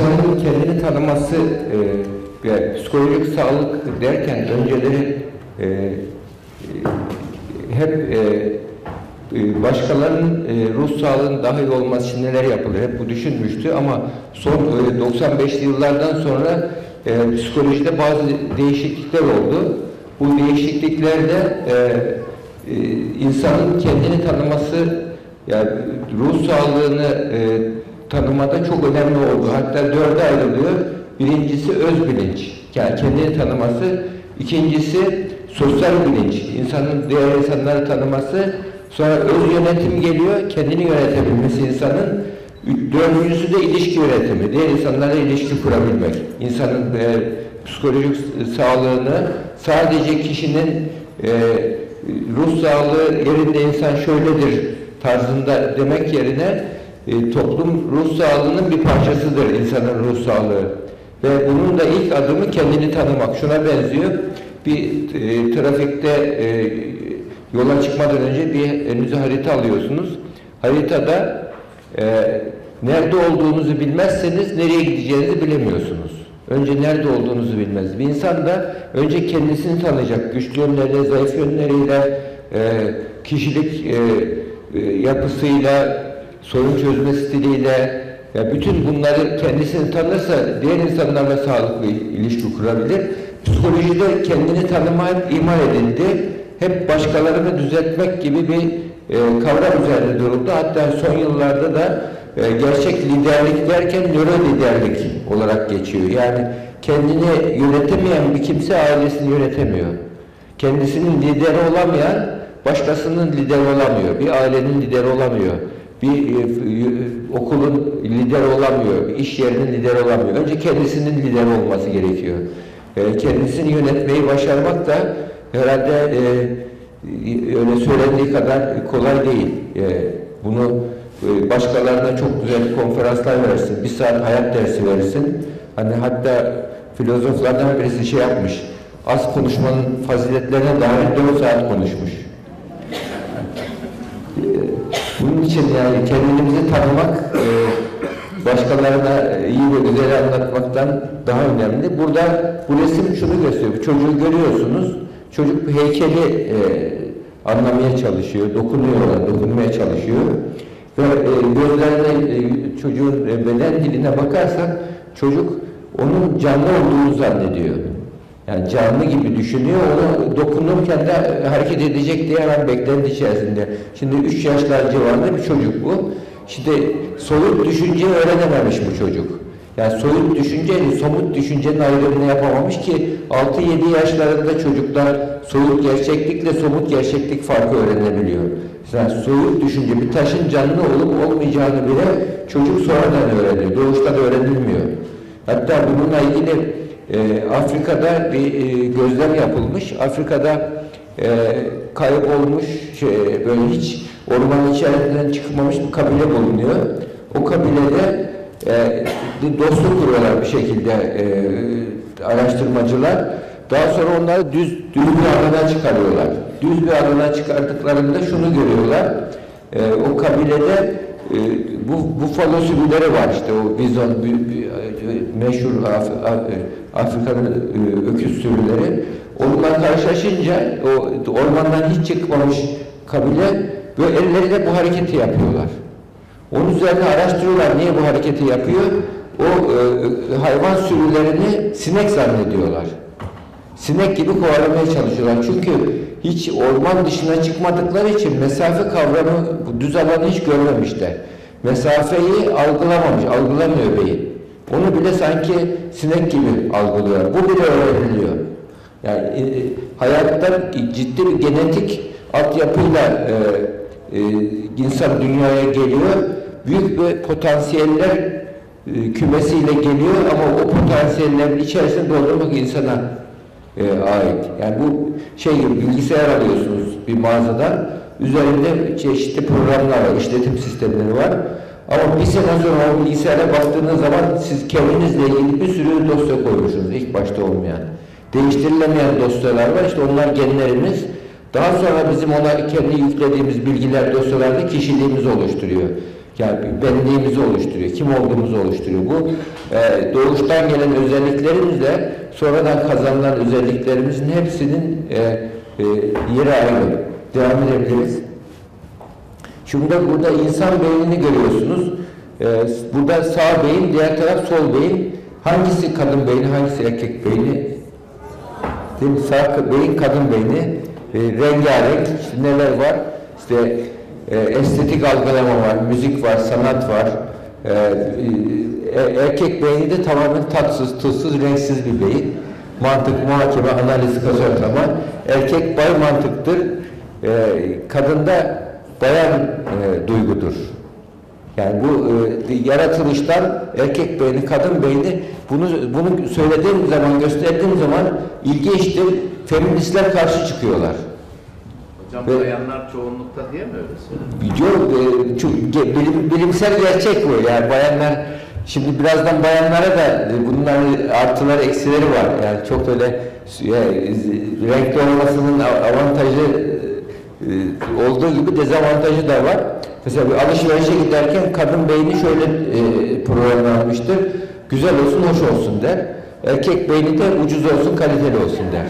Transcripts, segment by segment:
insanın kendini tanıması e, ve psikolojik sağlık derken önceleri e, e, hep e, e, başkalarının ruh sağlığının daha iyi olması için neler yapılır hep bu düşünmüştü ama son e, 95'li yıllardan sonra e, psikolojide bazı değişiklikler oldu. Bu değişikliklerde e, insanın kendini tanıması yani ruh sağlığını e, tanımada çok önemli oldu. Hatta dörde ayrılıyor. Birincisi öz bilinç. Yani kendini tanıması. İkincisi sosyal bilinç. İnsanın diğer insanları tanıması. Sonra öz yönetim geliyor. Kendini yönetebilmesi insanın. Dördüncüsü de ilişki yönetimi. Diğer insanlarla ilişki kurabilmek. İnsanın e, psikolojik sağlığını sadece kişinin e, ruh sağlığı yerinde insan şöyledir tarzında demek yerine e, toplum ruh sağlığının bir parçasıdır insanın ruh sağlığı. Ve bunun da ilk adımı kendini tanımak. Şuna benziyor. Bir e, trafikte e, yola çıkmadan önce bir önünüze harita alıyorsunuz. Haritada e, nerede olduğunuzu bilmezseniz nereye gideceğinizi bilemiyorsunuz. Önce nerede olduğunuzu bilmez. Bir insan da önce kendisini tanıyacak. Güçlü yönleriyle, zayıf yönleriyle, e, kişilik e, e, yapısıyla, sorun çözme stiliyle, ya bütün bunları kendisini tanırsa diğer insanlarla sağlıklı ilişki kurabilir. Psikolojide kendini tanıma hep imal edildi. Hep başkalarını düzeltmek gibi bir e, kavram üzerinde duruldu. Hatta son yıllarda da e, gerçek liderlik derken nöro liderlik olarak geçiyor. Yani kendini yönetemeyen bir kimse ailesini yönetemiyor. Kendisinin lideri olamayan başkasının lideri olamıyor. Bir ailenin lideri olamıyor. Bir e, okulun lideri olamıyor. İş yerinin lideri olamıyor. Önce kendisinin lideri olması gerekiyor. E, kendisini yönetmeyi başarmak da herhalde e, öyle söylendiği kadar kolay değil. Bunu başkalarına çok güzel konferanslar versin. Bir saat hayat dersi versin. Hani hatta filozoflardan birisi şey yapmış. Az konuşmanın faziletlerine dair 4 saat konuşmuş. Bunun için yani kendimizi tanımak e, başkalarına iyi ve güzel anlatmaktan daha önemli. Burada bu resim şunu gösteriyor. Çocuğu görüyorsunuz. Çocuk bir heykeli e, anlamaya çalışıyor, dokunuyor ona, dokunmaya çalışıyor. Ve e, gözlerine, çocuğun beden diline bakarsak çocuk onun canlı olduğunu zannediyor. Yani canlı gibi düşünüyor, onu dokunurken de hareket edecek diye hemen beklenti içerisinde. Şimdi 3 yaşlar civarında bir çocuk bu. Şimdi soyut düşünceyi öğrenememiş bu çocuk. Yani soyut düşünceyle somut düşüncenin ayrımını yapamamış ki 6-7 yaşlarında çocuklar soyut gerçeklikle somut gerçeklik farkı öğrenebiliyor. Yani soyut düşünce bir taşın canlı olup olmayacağını bile çocuk sonradan öğreniyor. Doğuştan öğrenilmiyor. Hatta bununla ilgili e, Afrika'da bir e, gözlem yapılmış. Afrika'da e, kaybolmuş, şey, böyle hiç ormanın içerisinden çıkmamış bir kabile bulunuyor. O kabilede e, dostluk kuruyorlar bir şekilde e, araştırmacılar. Daha sonra onları düz, düz bir alana çıkarıyorlar. Düz bir alana çıkardıklarında şunu görüyorlar. E, o kabilede e, bu bufalo sürüleri var işte o bizon meşhur Af, Af, Afrika'nın e, öküz sürüleri. Onunla karşılaşınca o ormandan hiç çıkmamış kabile böyle elleriyle bu hareketi yapıyorlar. Onun üzerine araştırıyorlar niye bu hareketi yapıyor. O e, hayvan sürülerini sinek zannediyorlar. Sinek gibi kovalamaya çalışıyorlar. Çünkü hiç orman dışına çıkmadıkları için mesafe kavramı düz alanı hiç görmemişler. Mesafeyi algılamamış, algılamıyor beyin. Onu bile sanki sinek gibi algılıyor. Bu bile öğreniliyor. Yani e, hayatta ciddi bir genetik altyapıyla e, e, insan dünyaya geliyor. Büyük bir potansiyeller e, kümesiyle geliyor ama o potansiyellerin içerisinde doldurmak insana e, ait. Yani bu şey gibi bilgisayar alıyorsunuz bir mağazadan. Üzerinde çeşitli programlar var, işletim sistemleri var. Ama bir sene sonra o bilgisayara baktığınız zaman siz kendinizle ilgili bir sürü dosya koymuşsunuz ilk başta olmayan. Değiştirilemeyen dosyalar var. İşte onlar genlerimiz. Daha sonra bizim ona kendi yüklediğimiz bilgiler dosyalarda kişiliğimiz oluşturuyor. Yani benliğimizi oluşturuyor, kim olduğumuzu oluşturuyor. Bu e, doğuştan gelen özelliklerimizle sonradan kazanılan özelliklerimizin hepsinin e, e, yeri ayrı. Devam edebiliriz. Şimdi burada insan beynini görüyorsunuz. Ee, burada sağ beyin, diğer taraf sol beyin. Hangisi kadın beyni, hangisi erkek beyni? Değil mi? Sağ beyin kadın beyni. E, rengarenk, işte neler var? İşte e, estetik algılama var, müzik var, sanat var. E, e, erkek beyni de tamamen tatsız, tuzsuz, renksiz bir beyin. Mantık, muhakeme, analiz, kazaklama. Erkek bay mantıktır. E, kadında bayan e, duygudur. Yani bu e, yaratılıştan erkek beyni, kadın beyni bunu bunu söylediğim zaman, gösterdiğim zaman ilginçtir. Feministler karşı çıkıyorlar. Hocam Ve- bayanlar çoğunlukta diye mi öyle söylüyor? Diyor e, çok ge- bilim, bilimsel gerçek bu. Yani bayanlar şimdi birazdan bayanlara da e, bunların artıları eksileri var. Yani çok öyle e, renkli olmasının av- avantajı e, olduğu gibi dezavantajı da var. Mesela bir alışverişe giderken kadın beyni şöyle e, programlanmıştır. Güzel olsun, hoş olsun der. Erkek beyni de ucuz olsun, kaliteli olsun der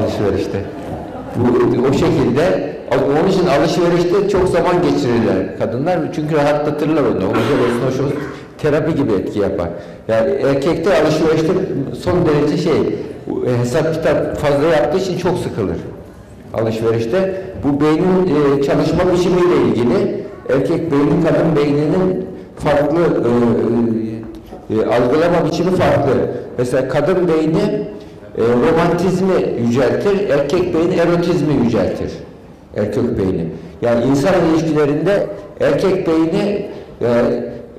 alışverişte. Bu, o şekilde onun için alışverişte çok zaman geçirirler kadınlar çünkü rahatlatırlar onu. O güzel olsun, hoş olsun. Terapi gibi etki yapar. Yani erkekte alışverişte son derece şey e, hesap kitap fazla yaptığı için çok sıkılır alışverişte. Bu beynin e, çalışma biçimiyle ilgili erkek beynin kadın beyninin farklı e, e, algılama biçimi farklı. Mesela kadın beyni e, romantizmi yüceltir, erkek beyni erotizmi yüceltir. Erkek beyni. Yani insan ilişkilerinde erkek beyni e,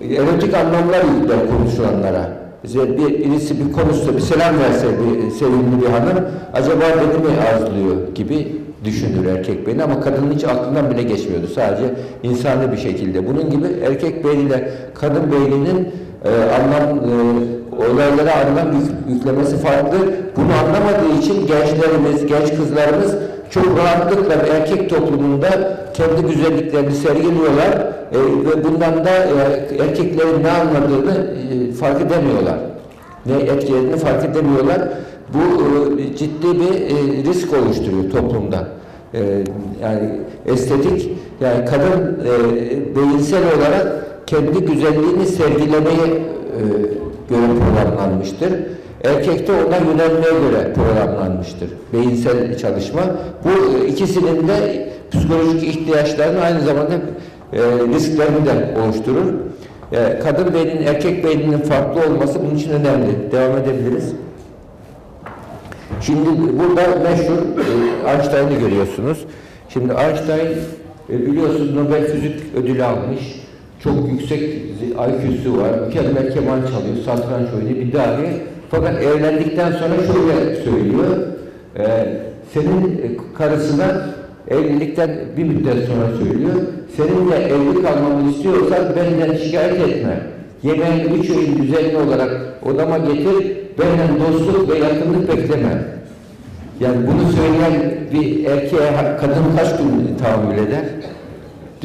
erotik anlamlar yükler konuşulanlara. Mesela bir, birisi bir konuşsa, bir selam verse bir sevimli bir hanım, acaba beni mi arzuluyor gibi düşünür erkek beyni ama kadının hiç aklından bile geçmiyordu. Sadece insani bir şekilde. Bunun gibi erkek beyniyle kadın beyninin e, anlam e, olaylara yük- yüklemesi farklı. Bunu anlamadığı için gençlerimiz, genç kızlarımız çok rahatlıkla erkek toplumunda kendi güzelliklerini sergiliyorlar e, ve bundan da e, erkeklerin ne anladığını e, fark edemiyorlar. Ne etkilediğini fark edemiyorlar. Bu e, ciddi bir e, risk oluşturuyor toplumda. E, yani estetik, yani kadın e, beyinsel olarak kendi güzelliğini sergilemeye e, göre programlanmıştır. Erkekte ona yönelmeye göre programlanmıştır. Beyinsel çalışma. Bu e, ikisinin de psikolojik ihtiyaçlarını aynı zamanda e, risklerini de oluşturur. E, kadın beyninin erkek beyninin farklı olması bunun için önemli. Devam edebiliriz. Şimdi burada meşhur e, Einstein'ı görüyorsunuz. Şimdi Einstein e, biliyorsunuz Nobel Fizik Ödülü almış. Çok yüksek IQ'su var. Mükemmel keman çalıyor. Satranç oynuyor. Bir dahi. Fakat evlendikten sonra şöyle söylüyor. E, senin karısına evlilikten bir müddet sonra söylüyor. Seninle evli kalmamı istiyorsan benden şikayet etme. Yemeğini üç öğün düzenli olarak odama getir. Benden dostluk ve yakınlık bekleme. Yani bunu söyleyen bir erkeğe kadın kaç gün tahammül eder?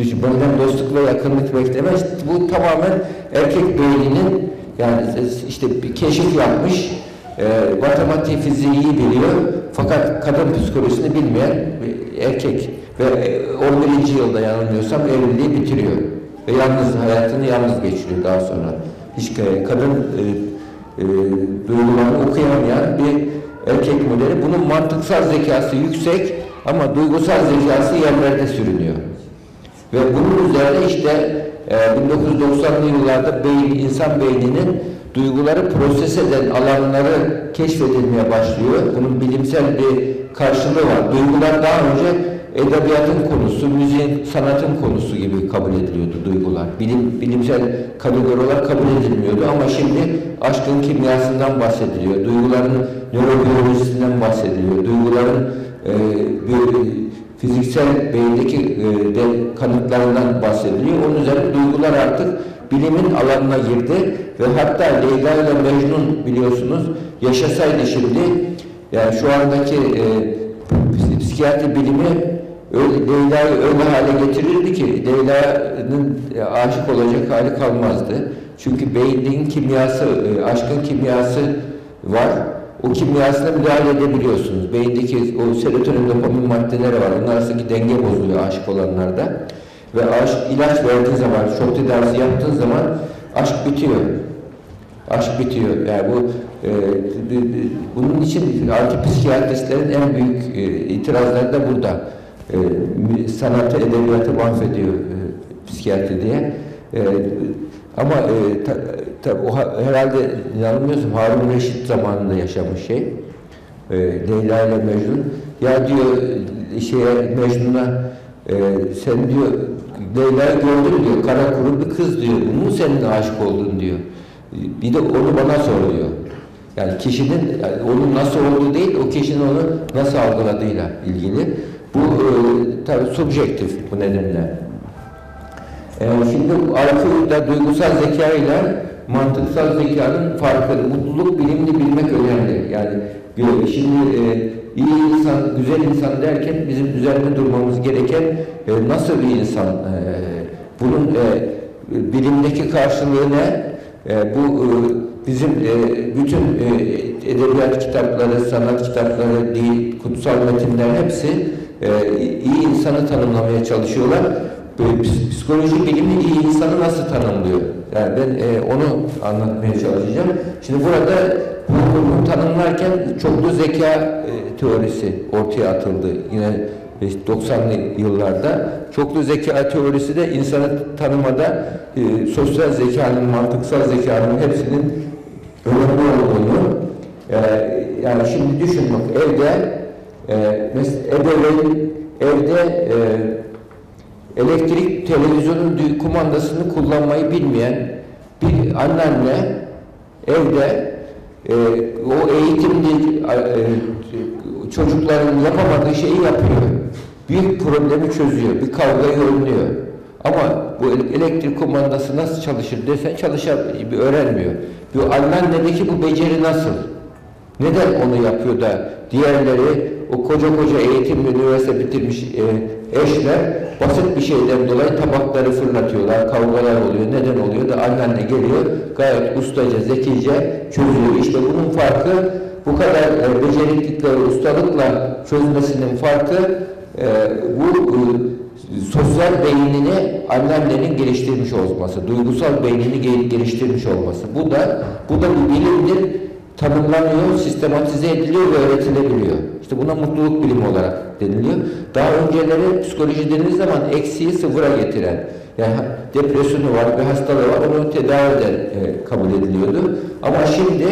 Benden dostluk ve yakınlık beklemez. Bu tamamen erkek beyninin yani işte bir keşif yapmış, e, matematik fiziği biliyor fakat kadın psikolojisini bilmeyen erkek ve e, 11. yılda yanılmıyorsam evliliği bitiriyor ve yalnız hayatını yalnız geçiriyor daha sonra. Hiç e, kadın e, e, duygularını okuyamayan bir erkek modeli. Bunun mantıksal zekası yüksek ama duygusal zekası yerlerde sürünüyor. Ve bunun üzerine işte e, 1990'lı yıllarda beyin, insan beyninin duyguları proses eden alanları keşfedilmeye başlıyor. Bunun bilimsel bir karşılığı var. Duygular daha önce edebiyatın konusu, müziğin, sanatın konusu gibi kabul ediliyordu duygular. Bilim, bilimsel kategori olarak kabul edilmiyordu ama şimdi aşkın kimyasından bahsediliyor. Duyguların nörobiyolojisinden bahsediliyor. Duyguların e, bir, fiziksel beyindeki e, de kanıtlarından bahsediliyor. Onun üzerine duygular artık bilimin alanına girdi ve hatta Leyla ile Mecnun biliyorsunuz yaşasaydı şimdi yani şu andaki e, psikiyatri bilimi Leyla'yı öyle hale getirirdi ki Leyla'nın e, aşık olacak hali kalmazdı. Çünkü beynin kimyası, e, aşkın kimyası var. O kimyasına müdahale edebiliyorsunuz. Beyindeki o serotonin dopamin maddeleri var. Onlar arasındaki denge bozuluyor aşık olanlarda. Ve aşk, ilaç verdiğin zaman, şok tedavisi yaptığın zaman aşk bitiyor. Aşk bitiyor. Yani bu e, bunun için antipsikiyatristlerin en büyük e, itirazları da burada. E, sanatı, edebiyatı mahvediyor e, psikiyatri diye. E, ama e, ta, ta- o ha- herhalde yanılmıyorsam Harun Reşit zamanında yaşamış şey. E, Leyla ile Mecnun. Ya diyor şeye Mecnun'a e, sen diyor Leyla'yı gördün diyor. Kara kuru bir kız diyor. Bunun mu senin aşık oldun diyor. Bir de onu bana sor diyor. Yani kişinin yani onun nasıl olduğu değil, o kişinin onu nasıl algıladığıyla ilgili. Bu e, tabii subjektif bu nedenle. E, şimdi IQ'da duygusal zeka ile mantıksal zekanın farkı, mutluluk bilimini bilmek önemli. Yani şimdi e, iyi insan, güzel insan derken bizim üzerinde durmamız gereken e, nasıl bir insan, e, bunun e, bilimdeki karşılığı ne? E, bu e, bizim e, bütün e, edebiyat kitapları, sanat kitapları, dil, kutsal metinler hepsi e, iyi insanı tanımlamaya çalışıyorlar. Ps- psikoloji bilimi iyi insanı nasıl tanımlıyor? Yani ben e, onu anlatmaya çalışacağım. Şimdi burada bunu tanımlarken çoklu zeka e, teorisi ortaya atıldı. Yine e, 90'lı yıllarda çoklu zeka teorisi de insanı tanımada e, sosyal zekanın, mantıksal zekanın hepsinin önemli olduğunu e, yani şimdi düşün evde e, mesela ebeveyn evde e, elektrik televizyonun kumandasını kullanmayı bilmeyen bir anneanne evde e, o eğitimli e, çocukların yapamadığı şeyi yapıyor. Büyük problemi çözüyor, bir kavgayı önlüyor. Ama bu ele- elektrik kumandası nasıl çalışır desen çalışar, bir öğrenmiyor. Bu anneannedeki bu beceri nasıl? Neden onu yapıyor da diğerleri o koca koca eğitimli üniversite bitirmiş e, eşler basit bir şeyden dolayı tabakları fırlatıyorlar, kavgalar oluyor. Neden oluyor da anneanne geliyor gayet ustaca, zekice çözüyor. İşte bunun farkı bu kadar e, beceriklikle, ustalıkla çözmesinin farkı e, bu e, sosyal beynini anneannenin geliştirmiş olması, duygusal beynini gel- geliştirmiş olması. Bu da bu da bir bilimdir tanımlanıyor, sistematize ediliyor ve öğretilebiliyor. İşte buna mutluluk bilimi olarak deniliyor. Daha önceleri psikoloji denildiği zaman eksiği sıfıra getiren, yani depresyonu var, bir hastalığı var, onu tedavi eden e, kabul ediliyordu. Ama şimdi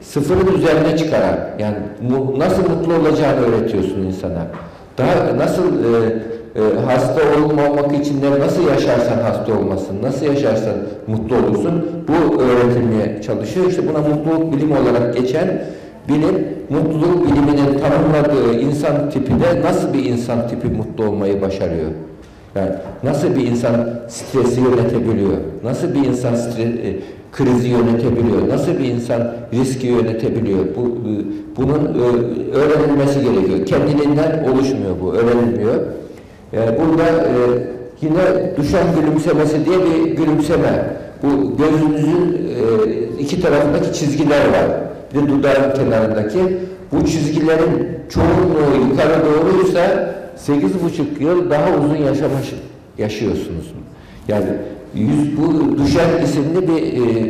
sıfırın üzerine çıkaran, yani mu- nasıl mutlu olacağını öğretiyorsun insana. Daha nasıl e, e, hasta olmamak için de nasıl yaşarsan hasta olmasın, nasıl yaşarsan mutlu olursun, bu öğretilmeye çalışıyor. İşte buna mutluluk bilimi olarak geçen bilim, mutluluk biliminin tanımladığı insan tipi de nasıl bir insan tipi mutlu olmayı başarıyor. Yani nasıl bir insan stresi yönetebiliyor, nasıl bir insan stres, e, krizi yönetebiliyor, nasıl bir insan riski yönetebiliyor. Bu, e, bunun e, öğrenilmesi gerekiyor. Kendiliğinden oluşmuyor bu, öğrenilmiyor. E, burada e, yine düşen gülümsemesi diye bir gülümseme. Bu gözünüzün e, iki tarafındaki çizgiler var. Bir dudağın kenarındaki. Bu çizgilerin çoğunluğu yukarı doğruysa 8,5 yıl daha uzun yaşamış, yaşıyorsunuz. Yani yüz, bu düşen isimli bir e,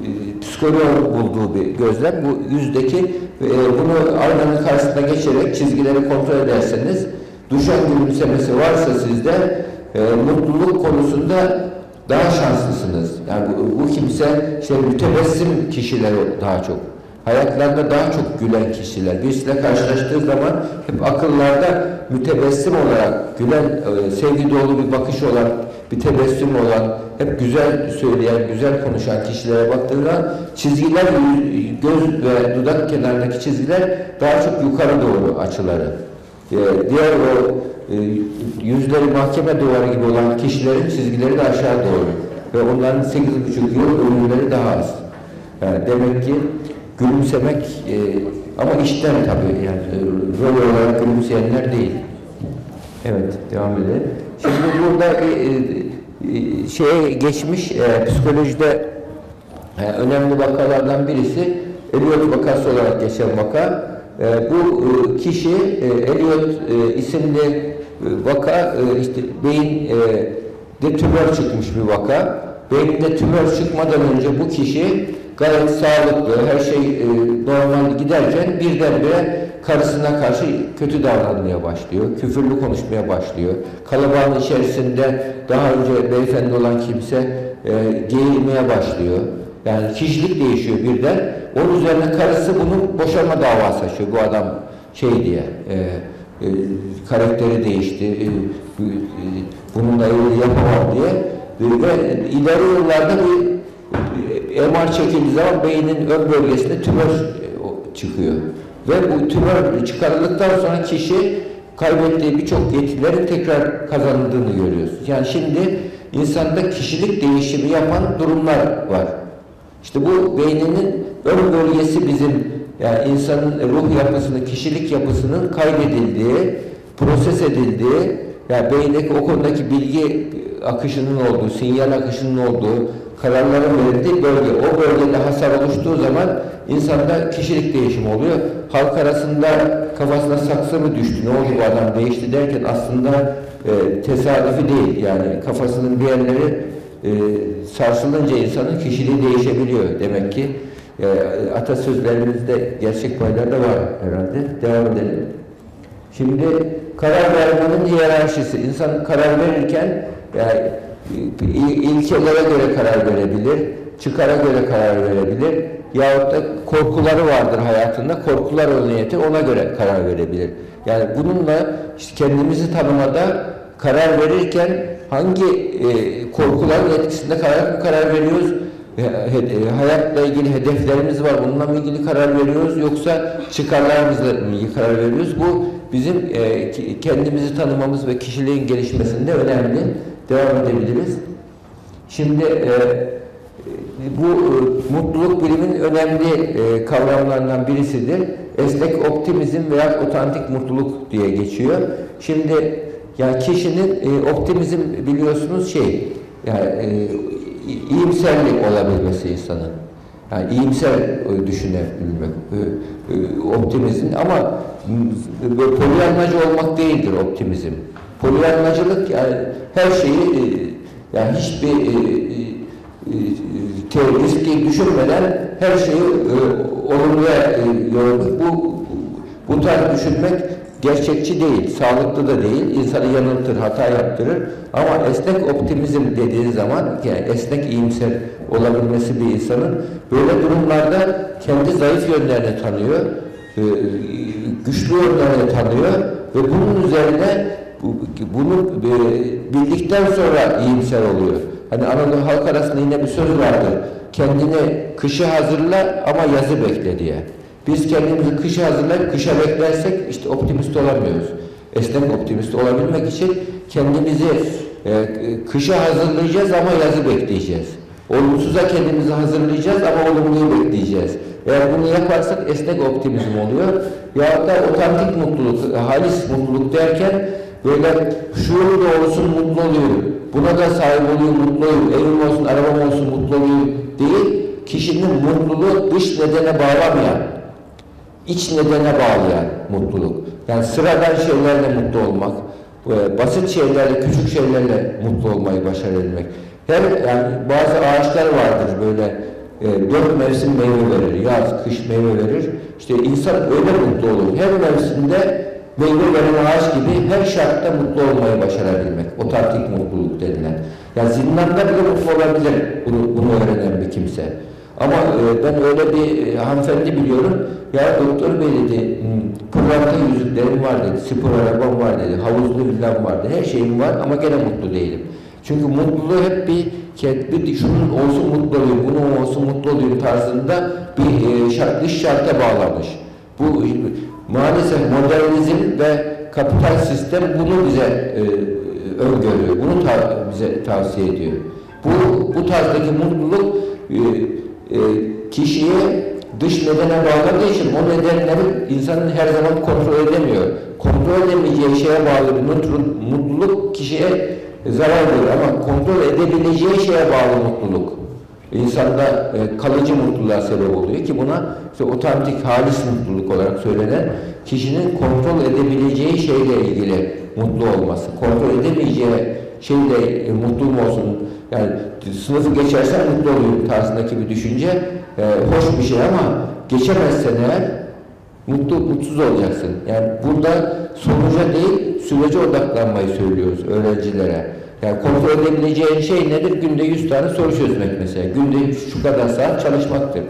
e, psikoloğun bulduğu bir gözlem. Bu yüzdeki e, bunu aynanın karşısına geçerek çizgileri kontrol ederseniz düşen gülümsemesi varsa sizde e, mutluluk konusunda daha şanslısınız. Yani bu, bu kimse işte mütebessim kişiler daha çok. Hayatlarında daha çok gülen kişiler. Birisiyle karşılaştığı zaman hep akıllarda mütebessim olarak gülen, e, sevgi dolu bir bakış olan, bir tebessüm olan, hep güzel söyleyen, güzel konuşan kişilere baktığında çizgiler, göz ve dudak kenarındaki çizgiler daha çok yukarı doğru açıları. E, diğer o e, yüzleri mahkeme duvarı gibi olan kişilerin çizgileri de aşağı doğru. Ve onların 8,5 yıl ömürleri daha az. Yani demek ki gülümsemek e, ama işten tabii yani e, rol olarak gülümseyenler değil. Evet, devam edelim. Şimdi burada e, şeye geçmiş psikolojide önemli vakalardan birisi Eliot vakası olarak geçen vaka. E, bu e, kişi e, Eliot e, isimli e, vaka e, işte beyin e, de tümör çıkmış bir vaka. Beyinde tümör çıkmadan önce bu kişi gayet sağlıklı, her şey e, normal giderken birdenbire karısına karşı kötü davranmaya başlıyor, küfürlü konuşmaya başlıyor. Kalabalığın içerisinde daha önce beyefendi olan kimse e, geğirmeye başlıyor. Yani kişilik değişiyor birden. Onun üzerine karısı bunun boşanma davası açıyor bu adam şey diye. E, e, karakteri değişti, e, e, bununla evli yapamam diye. Ve ileri yıllarda bir e, MR çekildiği zaman beynin ön bölgesinde tümör e, çıkıyor. Ve bu tümör çıkarıldıktan sonra kişi kaybettiği birçok yetilerin tekrar kazanıldığını görüyoruz. Yani şimdi insanda kişilik değişimi yapan durumlar var. İşte bu beyninin ön bölgesi bizim yani insanın ruh yapısının, kişilik yapısının kaydedildiği, proses edildiği, yani beyindeki o konudaki bilgi akışının olduğu, sinyal akışının olduğu, kararların verildiği bölge. O bölgede hasar oluştuğu zaman insanda kişilik değişimi oluyor. Halk arasında kafasına saksı mı düştü, ne oldu bu adam değişti derken aslında e, tesadüfi değil. Yani kafasının bir yerleri e, sarsılınca insanın kişiliği değişebiliyor demek ki. E, atasözlerimizde gerçek paylar da var herhalde. Devam edelim. Şimdi karar vermenin hiyerarşisi. İnsan karar verirken yani il- ilkelere göre karar verebilir, çıkara göre karar verebilir. Yahut da korkuları vardır hayatında, korkular yeter, ona göre karar verebilir. Yani bununla işte kendimizi tanımada karar verirken hangi e, korkuların etkisinde karar, karar veriyoruz? E, hayatla ilgili hedeflerimiz var, bununla mı ilgili karar veriyoruz yoksa çıkarlarımızla mı ilgili karar veriyoruz? Bu bizim e, kendimizi tanımamız ve kişiliğin gelişmesinde önemli. Devam edebiliriz. Şimdi e, bu e, mutluluk bilimin önemli e, kavramlarından birisidir. Esnek optimizm veya otantik mutluluk diye geçiyor. Şimdi yani kişinin e, optimizm biliyorsunuz şey yani e, iyimserlik olabilmesi insanın. Yani iyimser e, düşünebilmek, e, e, optimizm ama polyanlacı olmak değildir optimizm. Polyanlacılık yani her şeyi yani hiçbir e, düşünmeden her şeyi olumluya yormak. Bu bu tarz düşünmek gerçekçi değil, sağlıklı da değil, insanı yanıltır, hata yaptırır. Ama esnek optimizm dediğin zaman, yani esnek iyimser olabilmesi bir insanın böyle durumlarda kendi zayıf yönlerini tanıyor, e, güçlü yönlerini tanıyor ve bunun üzerine bu- bunu e, bildikten sonra iyimser oluyor. Hani Anadolu halk arasında yine bir söz vardır. Kendini kışı hazırla ama yazı bekle diye. Biz kendimizi kışa hazırlayıp kışa beklersek işte optimist olamıyoruz. Esnek optimist olabilmek için kendimizi e, kışa hazırlayacağız ama yazı bekleyeceğiz. Olumsuza kendimizi hazırlayacağız ama olumluyu bekleyeceğiz. Eğer bunu yaparsak esnek optimizm oluyor. Ya da otantik mutluluk, halis mutluluk derken böyle da olsun mutlu olayım, buna da sahip olayım mutlu olayım, evim olsun, arabam olsun mutlu olayım değil. Kişinin mutluluğu dış nedene bağlamayan, iç nedene bağlayan mutluluk. Yani sıradan şeylerle mutlu olmak, e, basit şeylerle, küçük şeylerle mutlu olmayı başarabilmek. Her yani bazı ağaçlar vardır böyle e, dört mevsim meyve verir. Yaz, kış meyve verir. İşte insan öyle mutlu olur. Her mevsimde meyve veren ağaç gibi her şartta mutlu olmayı başarabilmek. Otantik mutluluk denilen. Yani zindanda bile mutlu olabilir bunu, bunu öğrenen bir kimse. Ama e, ben öyle bir e, hanımefendi biliyorum. Ya doktor bey dedi, "hmm, pırlanta yüzüklerim var dedi, spor arabam var dedi, havuzlu villam var dedi, her şeyim var ama gene mutlu değilim. Çünkü mutluluğu hep bir, bir şunun olsun mutlu olayım, bunun olsun mutlu olayım tarzında bir e, şart, dış şarta bağlamış. Bu maalesef modernizm ve kapital sistem bunu bize e, öngörüyor, bunu ta- bize tavsiye ediyor. Bu, bu tarzdaki mutluluk e, e, kişiye dış nedene bağladığı için o nedenleri insanın her zaman kontrol edemiyor. Kontrol edemeyeceği şeye bağlı bir mutlu- mutluluk kişiye zarar verir ama kontrol edebileceği şeye bağlı mutluluk insanda e, kalıcı mutluluğa sebep oluyor ki buna işte otantik halis mutluluk olarak söylenen kişinin kontrol edebileceği şeyle ilgili mutlu olması. Kontrol edemeyeceği şeyle e, mutlu mu olsun yani sınıfı geçersen mutlu oluyor tarzındaki bir düşünce e, hoş bir şey ama geçemezsen eğer mutlu mutsuz olacaksın. Yani burada sonuca değil sürece odaklanmayı söylüyoruz öğrencilere. Yani kontrol edebileceğin şey nedir? Günde 100 tane soru çözmek mesela. Günde şu kadar saat çalışmaktır.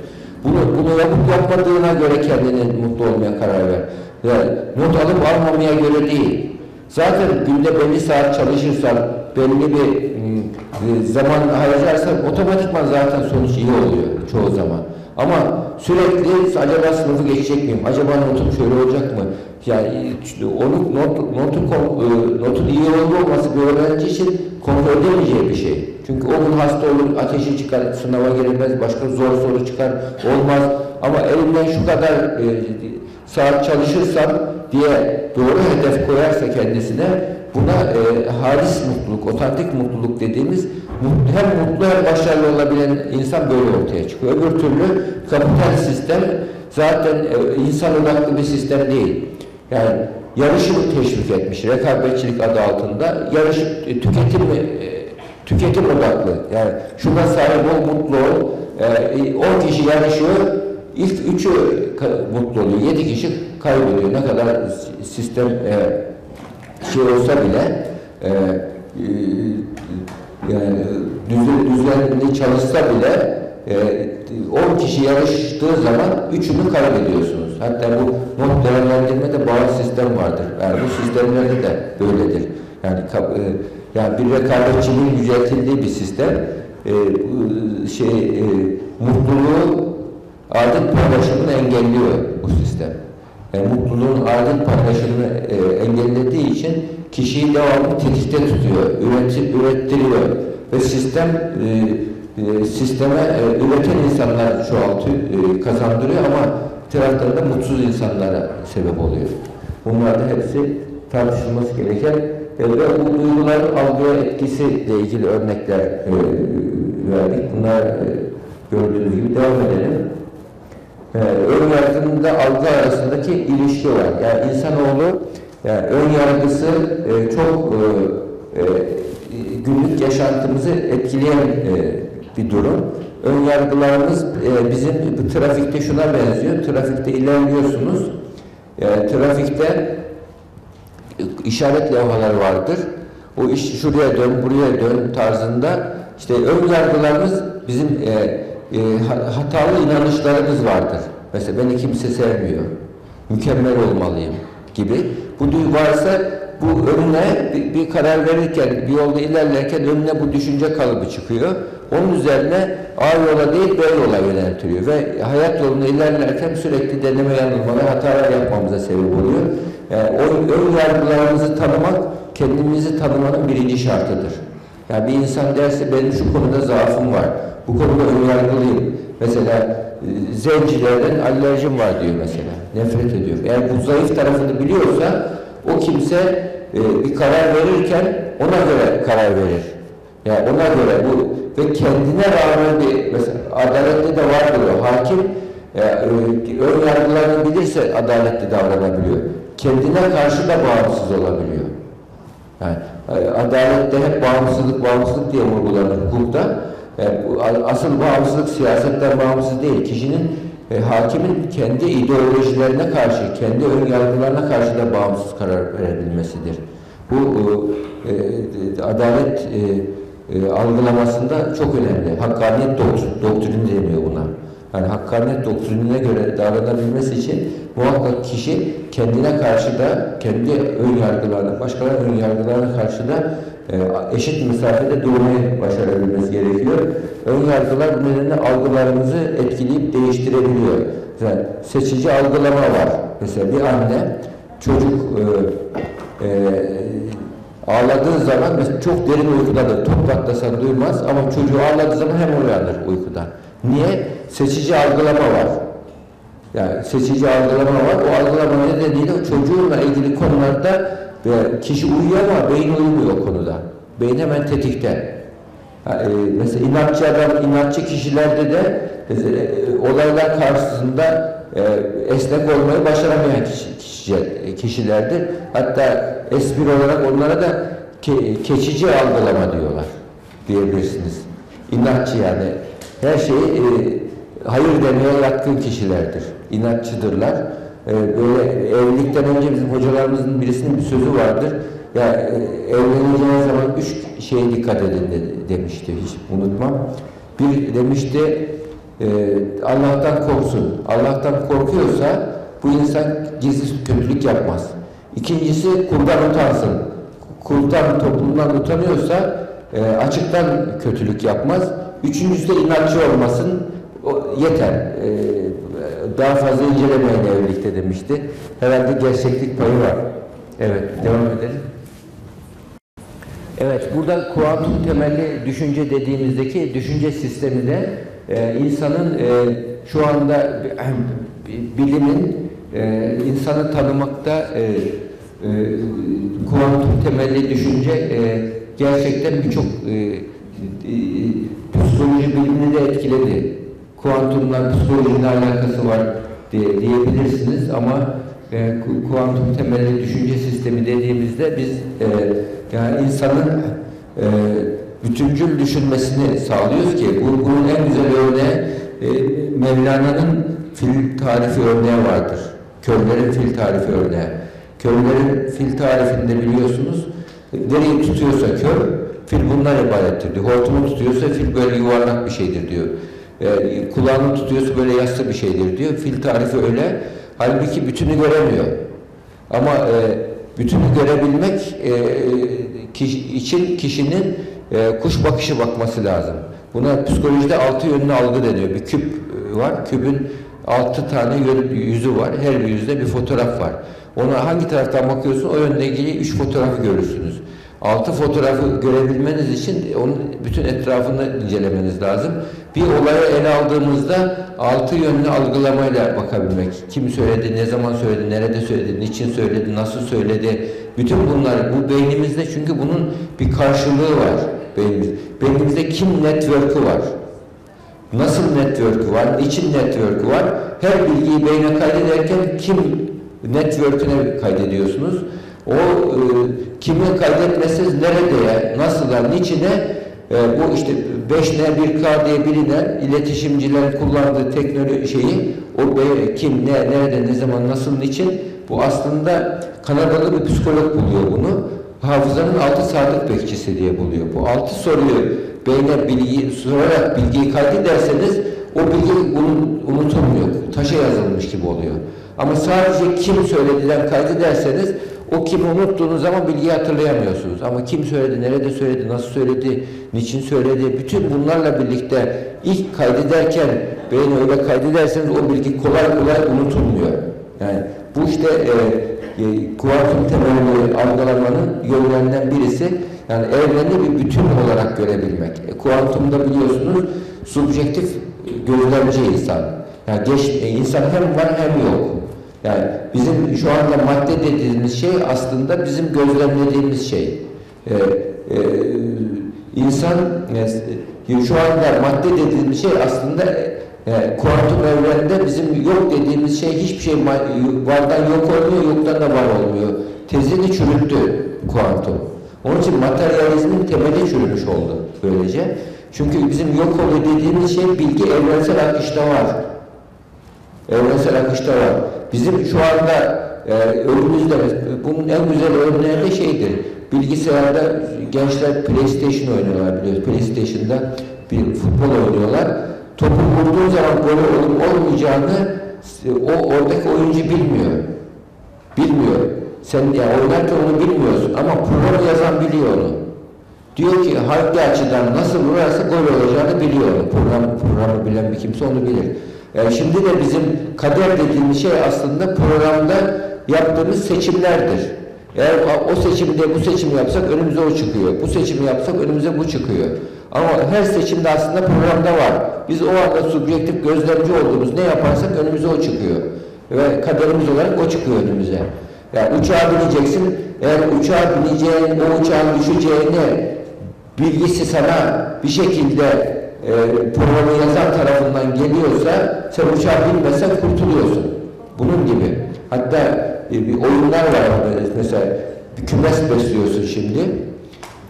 Bunu, bunu yapıp yapmadığına göre kendine mutlu olmaya karar ver. Yani not alıp almamaya göre değil. Zaten günde belli saat çalışırsan, belli bir ım, zaman harcarsan otomatikman zaten sonuç iyi oluyor çoğu zaman. Ama sürekli acaba sınıfı geçecek miyim? Acaba notum şöyle olacak mı? Yani onu not, notun, kon- e, notun iyi olduğu olması bir öğrenci için kontrol edemeyeceği bir şey. Çünkü o gün hasta olur, ateşi çıkar, sınava giremez, başka zor soru çıkar, olmaz. Ama elimden şu kadar saat çalışırsam diye doğru hedef koyarsa kendisine buna e, halis mutluluk, otantik mutluluk dediğimiz hem mutlu hem başarılı olabilen insan böyle ortaya çıkıyor. Öbür türlü kapital sistem zaten e, insan odaklı bir sistem değil. Yani yarışımı teşvik etmiş, rekabetçilik adı altında yarış e, tüketim e, tüketim odaklı. Yani şuna sahip ol, mutlu ol. E, 10 kişi yarışıyor, ilk üçü mutlu oluyor, 7 kişi kaybediyor. Ne kadar sistem e, şey olsa bile e, e, yani düzen, düzenli çalışsa bile e, 10 kişi yarıştığı zaman üçünü kaybediyorsunuz. Hatta bu not değerlendirmede bazı sistem vardır. Yani bu sistemlerde de böyledir. Yani e, yani bir rekabetçiliğin yüceltildiği bir sistem e, şey e, mutluluğu adil paylaşımını engelliyor bu sistem. Yani mutluluğun adil paylaşımını e, engellediği için kişiyi devamlı tetikte tutuyor, üreti, ürettiriyor ve sistem e, e, sisteme e, üreten insanlar çoğaltıyor, e, kazandırıyor ama taraftan da mutsuz insanlara sebep oluyor. Bunlar da hepsi tartışılması gereken e, ve bu duyguların algıya etkisiyle ilgili örnekler e, verdik. Bunlar e, gördüğünüz gibi devam edelim. Ee, ön yargında algı arasındaki ilişki var. Yani insanoğlu yani ön yargısı e, çok e, e, günlük yaşantımızı etkileyen e, bir durum. Ön yargılarımız e, bizim bu trafikte şuna benziyor. Trafikte ilerliyorsunuz. E, trafikte işaret levhaları vardır. O iş şuraya dön, buraya dön tarzında işte ön yargılarımız bizim e, e, ha- hatalı inanışlarımız vardır. Mesela beni kimse sevmiyor, mükemmel olmalıyım gibi. Bu duygu varsa bu önüne bir, bir karar verirken, bir yolda ilerlerken önüne bu düşünce kalıbı çıkıyor. Onun üzerine A yola değil B yola yöneltiliyor ve hayat yolunda ilerlerken sürekli deneme yanılma ve hatalar yapmamıza sebep oluyor. Yani o ön yargılarımızı tanımak kendimizi tanımanın birinci şartıdır. Yani bir insan derse benim şu konuda zaafım var, bu konuda önyargılıyım. Mesela e, zencilerden alerjim var diyor mesela, nefret ediyor. Eğer bu zayıf tarafını biliyorsa o kimse e, bir karar verirken ona göre karar verir. Yani ona göre bu ve kendine rağmen bir mesela adalette de vardır o hakim e, ön yargılarını bilirse adaletli davranabiliyor. Kendine karşı da bağımsız olabiliyor. Yani adalette hep bağımsızlık bağımsızlık diye vurgulanır hukukta. E, a- asıl bağımsızlık siyasetten bağımsız değil. Kişinin e, hakimin kendi ideolojilerine karşı, kendi ön yargılarına karşı da bağımsız karar verebilmesidir. Bu e, e, adalet algılamasında çok önemli. Hakkaniyet doktrin, doktrini deniyor buna. Yani hakkaniyet doktrinine göre davranabilmesi için muhakkak kişi kendine karşı da, kendi ön yargılarına, başkalarının ön yargılarına karşı da e, eşit mesafede durmayı başarabilmesi gerekiyor. Ön yargılar bu nedenle algılarımızı etkileyip değiştirebiliyor. Yani seçici algılama var. Mesela bir anne çocuk e, e, ağladığı zaman çok derin uykudadır. Topraklasan duymaz ama çocuğu ağladığı zaman hemen uyanır uykudan. Niye? Seçici algılama var. Yani seçici algılama var. O algılama nedeniyle çocuğunla ilgili konularda ve kişi uyuyor ama beyin uyumuyor o konuda. Beyin hemen tetikte. Ha, e, mesela inatçı adam, inatçı kişilerde de e, olaylar karşısında e, esnek olmayı başaramayan kişi, kişi- kişilerdir. Hatta espri olarak onlara da ke- keçici algılama diyorlar diyebilirsiniz. İnatçı yani. Her şeyi e, hayır demeye yatkın kişilerdir. İnatçıdırlar. E, böyle evlilikten önce bizim hocalarımızın birisinin bir sözü vardır. Ya e, evleneceğiniz zaman üç şeye dikkat edin de- demişti. Hiç unutmam. Bir demişti e, Allah'tan korksun. Allah'tan korkuyorsa bu insan gizli kötülük yapmaz. İkincisi kuldan utansın. Kuldan, toplumdan utanıyorsa e, açıktan kötülük yapmaz. Üçüncüsü de inatçı olmasın. O, yeter. E, daha fazla incelemeyin evlilikte demişti. Herhalde gerçeklik payı var. Evet, devam edelim. Evet, burada kuantum temelli düşünce dediğimizdeki düşünce sisteminde e, insanın e, şu anda bi- bilimin e, insanı tanımakta e, e, kuantum temelli düşünce e, gerçekten birçok e, e, psikoloji bilimini de etkiledi. Kuantumla psikolojinin alakası var diye, diyebilirsiniz ama e, ku- kuantum temelli düşünce sistemi dediğimizde biz e, yani insanın e, bütüncül düşünmesini sağlıyoruz ki bu, bunun en güzel örneği e, Mevlana'nın fil tarifi örneği vardır. Körlerin fil tarifi örneği. Körlerin fil tarifinde biliyorsunuz nereyi tutuyorsa kör fil bunlar ibarettir diyor. Hortumu tutuyorsa fil böyle yuvarlak bir şeydir diyor. E, kulağını tutuyorsa böyle yassı bir şeydir diyor. Fil tarifi öyle. Halbuki bütünü göremiyor. Ama e, bütünü görebilmek e, kişi, için kişinin e, kuş bakışı bakması lazım. Buna psikolojide altı yönlü algı deniyor. Bir küp e, var. Küpün altı tane yön- yüzü var. Her bir yüzde bir fotoğraf var. Ona hangi taraftan bakıyorsun o yönde ilgili üç fotoğrafı görürsünüz. Altı fotoğrafı görebilmeniz için onun bütün etrafını incelemeniz lazım. Bir olayı ele aldığımızda altı yönlü algılamayla bakabilmek. Kim söyledi, ne zaman söyledi, nerede söyledi, niçin söyledi, nasıl söyledi. Bütün bunlar bu beynimizde çünkü bunun bir karşılığı var beynimiz. Beynimizde kim network'ü var. Nasıl network'ü var, niçin network'ü var. Her bilgiyi beyne kaydederken kim network'üne kaydediyorsunuz. O e, kimi kaydetmesiz nerede, nasıla, niçine e, bu işte 5N 1K diye bilinen iletişimcilerin kullandığı teknoloji şeyi o be- kim, ne, nerede, ne zaman, nasıl, niçin bu aslında Kanadalı bir psikolog buluyor bunu. Hafızanın altı saatlik bekçisi diye buluyor. Bu altı soruyu beyne bilgiyi sorarak bilgiyi kaydederseniz o bilgi unut- unutulmuyor. Taşa yazılmış gibi oluyor. Ama sadece kim söylediğinden kaydederseniz o kimi unuttuğunuz zaman bilgiyi hatırlayamıyorsunuz. Ama kim söyledi, nerede söyledi, nasıl söyledi, niçin söyledi, bütün bunlarla birlikte ilk kaydederken beyni öyle kaydederseniz o bilgi kolay kolay unutulmuyor. Yani bu işte e, e, kuantum temelli algılamanın yönlerinden birisi yani evreni bir bütün olarak görebilmek. E, kuantumda biliyorsunuz subjektif e, gözlemci insan. Yani geç, e, insan hem var hem yok. Yani bizim şu anda madde dediğimiz şey aslında bizim gözlemlediğimiz şey. Ee, e, insan e, şu anda madde dediğimiz şey aslında e, kuantum evrende bizim yok dediğimiz şey hiçbir şey vardan yok olmuyor, yoktan da var olmuyor. Tezini çürüttü kuantum. Onun için materyalizmin temeli çürümüş oldu böylece. Çünkü bizim yok oluyor dediğimiz şey bilgi evrensel akışta var. Evrensel akışta var. Bizim şu anda e, önümüzde bunun en güzel örneği de şeydir. Bilgisayarda gençler PlayStation oynuyorlar biliyoruz. PlayStation'da bir futbol oynuyorlar. Topu vurduğu zaman gol olup olmayacağını o oradaki oyuncu bilmiyor. Bilmiyor. Sen yani oynarken onu bilmiyorsun ama programı yazan biliyor onu. Diyor ki hangi açıdan nasıl vurarsa gol olacağını biliyor. Program, programı bilen bir kimse onu bilir. Yani şimdi de bizim kader dediğimiz şey aslında programda yaptığımız seçimlerdir. Eğer o seçimde bu seçimi yapsak önümüze o çıkıyor. Bu seçimi yapsak önümüze bu çıkıyor. Ama her seçimde aslında programda var. Biz o anda subjektif gözlemci olduğumuz ne yaparsak önümüze o çıkıyor. Ve kaderimiz olarak o çıkıyor önümüze. Yani uçağa bineceksin, eğer uçağa bineceğin, o uçağın düşeceğini bilgisi sana bir şekilde e, programı yazan tarafından geliyorsa sen uçağa binmesen kurtuluyorsun. Bunun gibi. Hatta e, bir oyunlar var mesela bir kümes besliyorsun şimdi.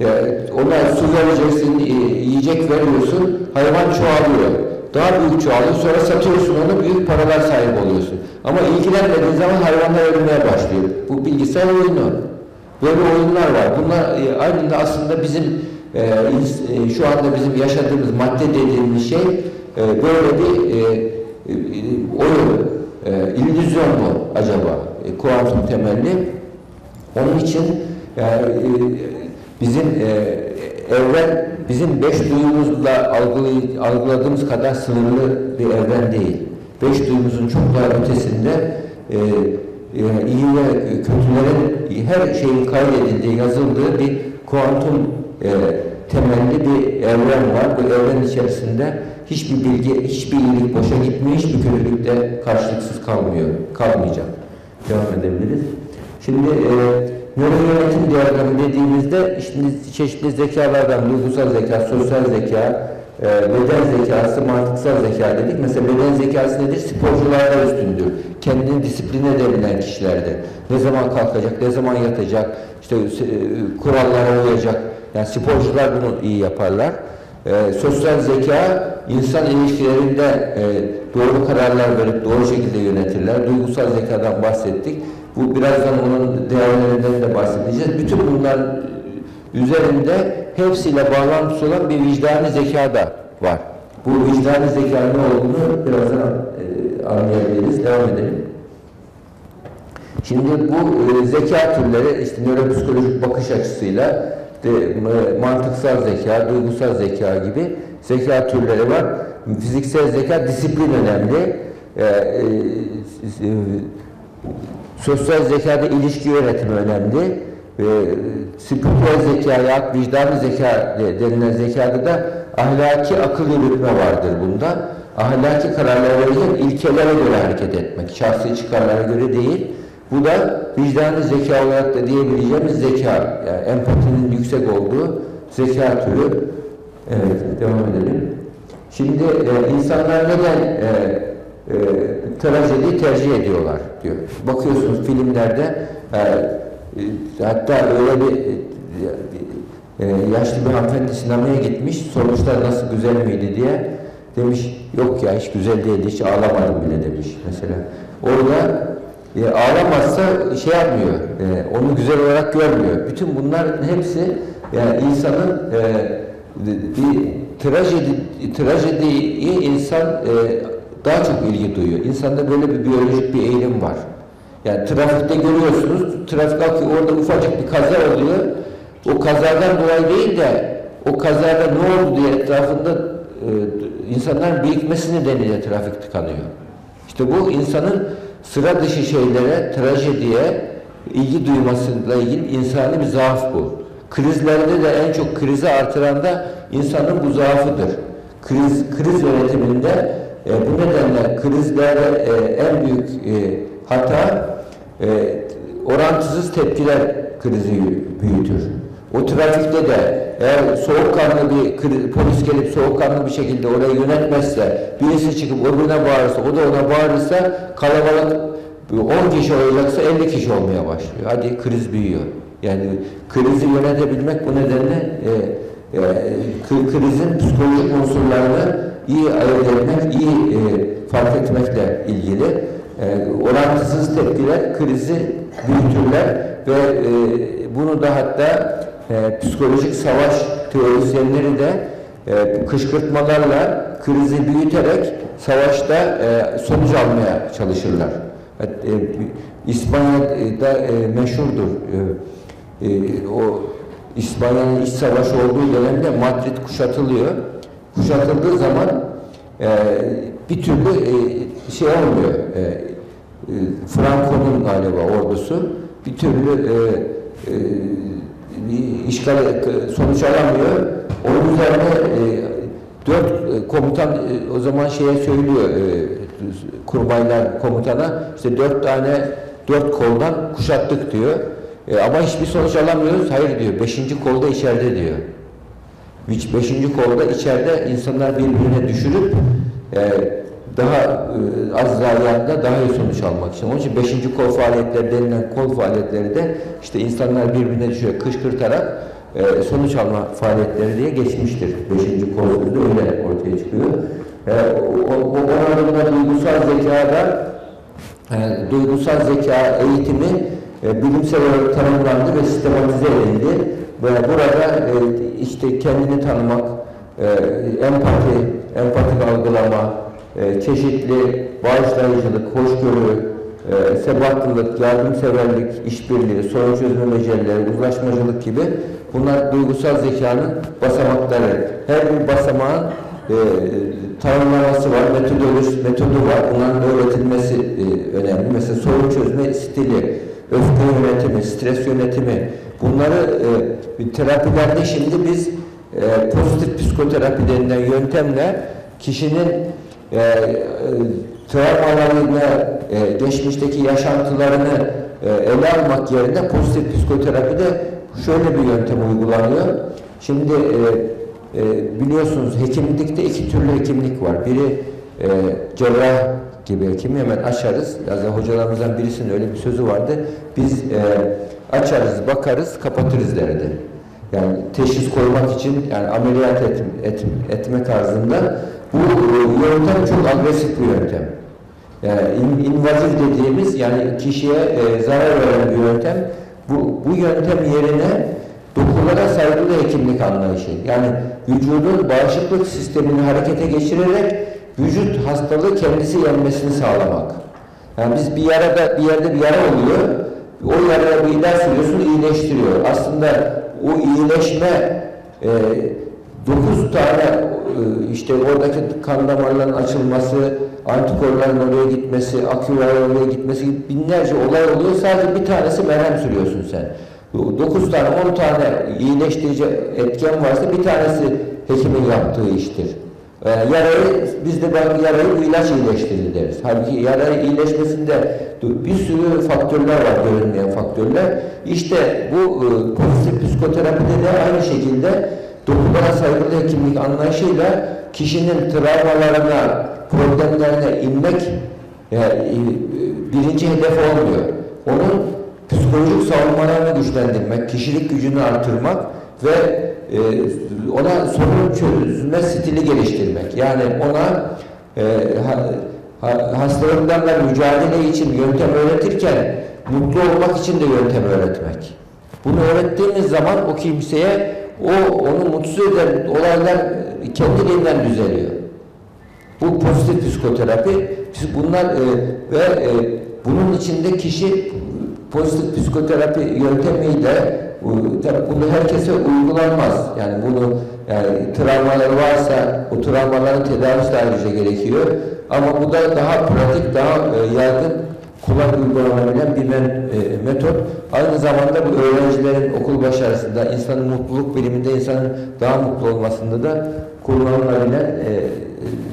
E, ona su vereceksin, e, yiyecek veriyorsun, hayvan çoğalıyor. Daha büyük çoğalıyor, sonra satıyorsun onu, büyük paralar sahip oluyorsun. Ama ilgilenmediğin zaman hayvanlar ölmeye başlıyor. Bu bilgisayar oyunu. Böyle oyunlar var. Bunlar e, aynı da aslında bizim şu anda bizim yaşadığımız madde dediğimiz şey e, böyle bir e, e, oyun. E, illüzyon mu acaba? E, kuantum temelli. Onun için e, bizim e, evren bizim beş duyumuzla algıladığımız kadar sınırlı bir evren değil. Beş duyumuzun çok daha ötesinde e, e, iyi ve kötülerin her şeyin kaydedildiği, yazıldığı bir kuantum e, temelli bir evren var. Bu evren içerisinde hiçbir bilgi, hiçbir iyilik boşa gitmiyor, hiçbir kötülük de karşılıksız kalmıyor, kalmayacak. Devam edebiliriz. Şimdi e, nöro yönetim diyagramı dediğimizde şimdi çeşitli zekalardan duygusal zeka, sosyal zeka, e, beden zekası, mantıksal zeka dedik. Mesela beden zekası nedir? Sporcularda üstündür. Kendini disipline edebilen kişilerde. Ne zaman kalkacak, ne zaman yatacak, işte e, kurallara uyacak. Yani sporcular bunu iyi yaparlar. E, sosyal zeka insan ilişkilerinde e, doğru kararlar verip doğru şekilde yönetirler. Duygusal zekadan bahsettik. Bu birazdan onun değerlerinden de bahsedeceğiz. Bütün bunlar üzerinde hepsiyle bağlantısı olan bir vicdani zeka da var. Bu vicdani zeka ne olduğunu birazdan e, anlayabiliriz. Devam edelim. Şimdi bu e, zeka türleri işte nöropsikolojik bakış açısıyla mantıksal zeka, duygusal zeka gibi zeka türleri var. Fiziksel zeka disiplin önemli. E, e, e, sosyal zekada ilişki yönetimi önemli. E, spiritüel zekaya, vicdanlı zeka de- denilen zekada da ahlaki akıl yürütme vardır bunda. Ahlaki kararlar verirken ilkelere göre hareket etmek, şahsi çıkarlara göre değil. Bu da vicdanlı zeka olarak da diyebileceğimiz zeka, yani empatinin yüksek olduğu zeka türü. Evet, devam edelim. Şimdi e, insanlar neden e, e, trajediyi tercih ediyorlar diyor. Bakıyorsunuz filmlerde e, e, hatta öyle bir e, e, yaşlı bir hanımefendi sinemaya gitmiş, sormuşlar nasıl güzel miydi diye. Demiş yok ya hiç güzel değildi, hiç ağlamadım bile demiş mesela. Orada e, ağlamazsa şey yapmıyor, e, onu güzel olarak görmüyor. Bütün bunların hepsi yani insanın e, bir trajedi, trajediye insan e, daha çok ilgi duyuyor. İnsanda böyle bir biyolojik bir eğilim var. Yani trafikte görüyorsunuz, trafik akıyor, orada ufacık bir kaza oluyor. O kazadan dolayı değil de o kazada ne oldu diye etrafında e, insanların birikmesi nedeniyle trafik tıkanıyor. İşte bu insanın sıra dışı şeylere, trajediye ilgi duymasıyla ilgili insani bir zaaf bu. Krizlerde de en çok krizi artıran da insanın bu zaafıdır. Kriz, kriz yönetiminde e, bu nedenle krizlerde e, en büyük e, hata e, orantısız tepkiler krizi büyütür. O trafikte de eğer soğukkanlı bir polis gelip soğukkanlı bir şekilde orayı yönetmezse, birisi çıkıp öbürüne bağırırsa, o da ona bağırırsa kalabalık 10 kişi olacaksa 50 kişi olmaya başlıyor. Hadi kriz büyüyor. Yani krizi yönetebilmek bu nedenle e, e, kri- krizin psikolojik unsurlarını iyi ayırt etmek, iyi e, fark etmekle ilgili. E, orantısız tepkiler krizi büyütürler ve e, bunu da hatta e, psikolojik savaş teorisyenleri de e, kışkırtmalarla krizi büyüterek savaşta e, sonuç almaya çalışırlar. E, İspanya'da e, meşhurdur. E, e, o İspanya'nın iç savaşı olduğu dönemde Madrid kuşatılıyor. Kuşatıldığı zaman e, bir türlü e, şey olmuyor. E, e, Franco'nun galiba ordusu bir türlü e, e, işgal sonuç alamıyor. Onun üzerine e, dört e, komutan e, o zaman şeye söylüyor e, kurmaylar komutana işte dört tane dört koldan kuşattık diyor. E, ama hiçbir sonuç alamıyoruz. Hayır diyor. Beşinci kolda içeride diyor. Beş- Beşinci kolda içeride insanlar birbirine düşürüp e, daha e, az zayiatla daha iyi sonuç almak için. Onun için beşinci kol faaliyetleri denilen kol faaliyetleri de işte insanlar birbirine düşüyor kışkırtarak e, sonuç alma faaliyetleri diye geçmiştir. Beşinci kol sözü öyle ortaya çıkıyor. E, o, o, o duygusal zekada e, duygusal zeka eğitimi bilimsel olarak tanımlandı ve sistematize edildi. Ve burada işte kendini tanımak, empati, empatik algılama, e, çeşitli bağışlayıcılık, hoşgörü, e, sebatlılık, yardımseverlik, işbirliği, sorun çözme becerileri, uzlaşmacılık gibi bunlar duygusal zekanın basamakları. Her bir basamağın e, tanımlaması var, metodoloji, metodu var. Bunların öğretilmesi e, önemli. Mesela sorun çözme stili, öfke yönetimi, stres yönetimi. Bunları e, terapilerde şimdi biz e, pozitif psikoterapi denilen yöntemle kişinin e, e, travmalarını, e, geçmişteki yaşantılarını e, ele almak yerine pozitif psikoterapide şöyle bir yöntem uygulanıyor. Şimdi e, e, biliyorsunuz hekimlikte iki türlü hekimlik var. Biri e, cerrah gibi hekim hemen açarız. Yani hocalarımızdan birisinin öyle bir sözü vardı. Biz e, açarız, bakarız, kapatırız derdi. Yani teşhis koymak için yani ameliyat et, et, etme tarzında bu e, yöntem çok agresif bir yöntem. Yani in, invazif dediğimiz yani kişiye e, zarar veren bir yöntem. Bu, bu yöntem yerine dokulara saygılı hekimlik anlayışı. Yani vücudun bağışıklık sistemini harekete geçirerek vücut hastalığı kendisi yenmesini sağlamak. Yani biz bir yarada bir yerde bir yara oluyor. O yaraya bir ilaç sürüyorsun iyileştiriyor. Aslında o iyileşme e, 9 tane e, işte oradaki kan damarlarının açılması, antikorların oraya gitmesi, akülerin oraya gitmesi gibi binlerce olay oluyor. Sadece bir tanesi merhem sürüyorsun sen. 9 tane, 10 tane iyileştirici etken varsa bir tanesi hekimin yaptığı iştir. Ee, yarayı, biz de ben yarayı ilaç iyileştirdi deriz. Halbuki yarayı iyileşmesinde bir sürü faktörler var, görünmeyen faktörler. İşte bu e, pozitif psikoterapide de aynı şekilde dokulara saygılı hekimlik anlayışıyla kişinin travmalarına, problemlerine inmek yani, e, birinci hedef olmuyor. Onun psikolojik savunmalarını güçlendirmek, kişilik gücünü artırmak ve e, ona sorun çözme stili geliştirmek. Yani ona e, ha, ha, hastalıklarla mücadele için yöntem öğretirken mutlu olmak için de yöntem öğretmek. Bunu öğrettiğimiz zaman o kimseye o onu mutsuz eden olaylar kendiliğinden düzeliyor. Bu pozitif psikoterapi. Biz bunlar e, ve e, bunun içinde kişi pozitif psikoterapi yöntemiyle tabii bunu herkese uygulanmaz. Yani bunu yani travmaları varsa o travmaların tedavisi de ayrıca gerekiyor. Ama bu da daha pratik, daha e, yaygın, kolay uygulanabilen bir e, metot. Aynı zamanda bu öğrencilerin okul başarısında, insanın mutluluk biliminde insanın daha mutlu olmasında da kullanılabilen e,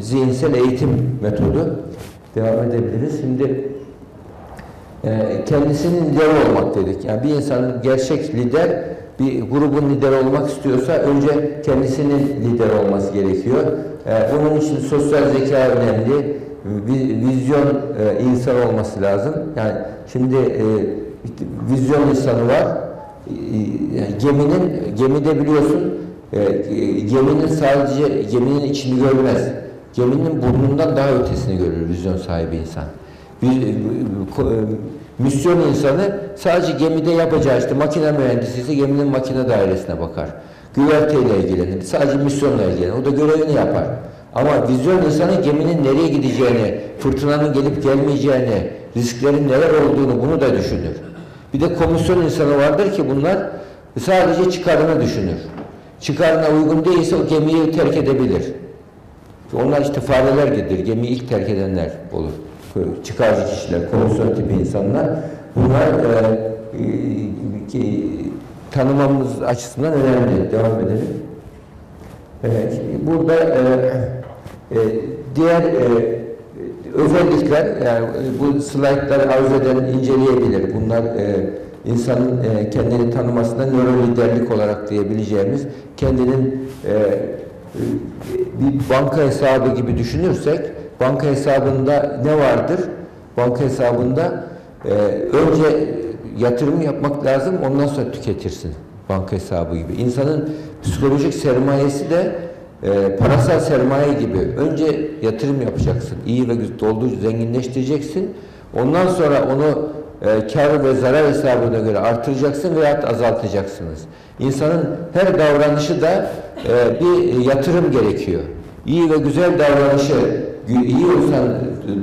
zihinsel eğitim metodu. Devam edebiliriz. Şimdi e, kendisinin lideri olmak dedik. Yani bir insanın gerçek lider, bir grubun lideri olmak istiyorsa önce kendisinin lider olması gerekiyor. E, bunun için sosyal zeka önemli, vizyon e, insan olması lazım. Yani şimdi e, vizyon insanı var. E, geminin, gemide biliyorsun e, geminin sadece geminin içini görmez. Geminin burnundan daha ötesini görür vizyon sahibi insan. Bir, ko- misyon insanı sadece gemide yapacağı işte makine mühendisi ise geminin makine dairesine bakar. Güverteyle ilgilenir. Sadece misyonla ilgilenir. O da görevini yapar. Ama vizyon insanı geminin nereye gideceğini, fırtınanın gelip gelmeyeceğini, risklerin neler olduğunu bunu da düşünür. Bir de komisyon insanı vardır ki bunlar sadece çıkarını düşünür. Çıkarına uygun değilse o gemiyi terk edebilir. Onlar işte fareler gibidir. Gemiyi ilk terk edenler olur. Çıkarcı kişiler, komisyon tipi insanlar. Bunlar e, e, ki- tanımamız açısından önemli. Devam edelim. Evet, burada e, e, diğer e, özellikler, yani bu slaytları arz eden inceleyebilir. Bunlar e, insanın e, kendini tanımasında nöro liderlik olarak diyebileceğimiz, kendinin e, bir banka hesabı gibi düşünürsek, banka hesabında ne vardır? Banka hesabında e, önce yatırım yapmak lazım, ondan sonra tüketirsin. Banka hesabı gibi. İnsanın psikolojik sermayesi de e, parasal sermaye gibi. Önce yatırım yapacaksın. İyi ve güzel olduğu zenginleştireceksin. Ondan sonra onu e, kar ve zarar hesabına göre artıracaksın veya azaltacaksınız. İnsanın her davranışı da e, bir yatırım gerekiyor. İyi ve güzel davranışı, iyi insan,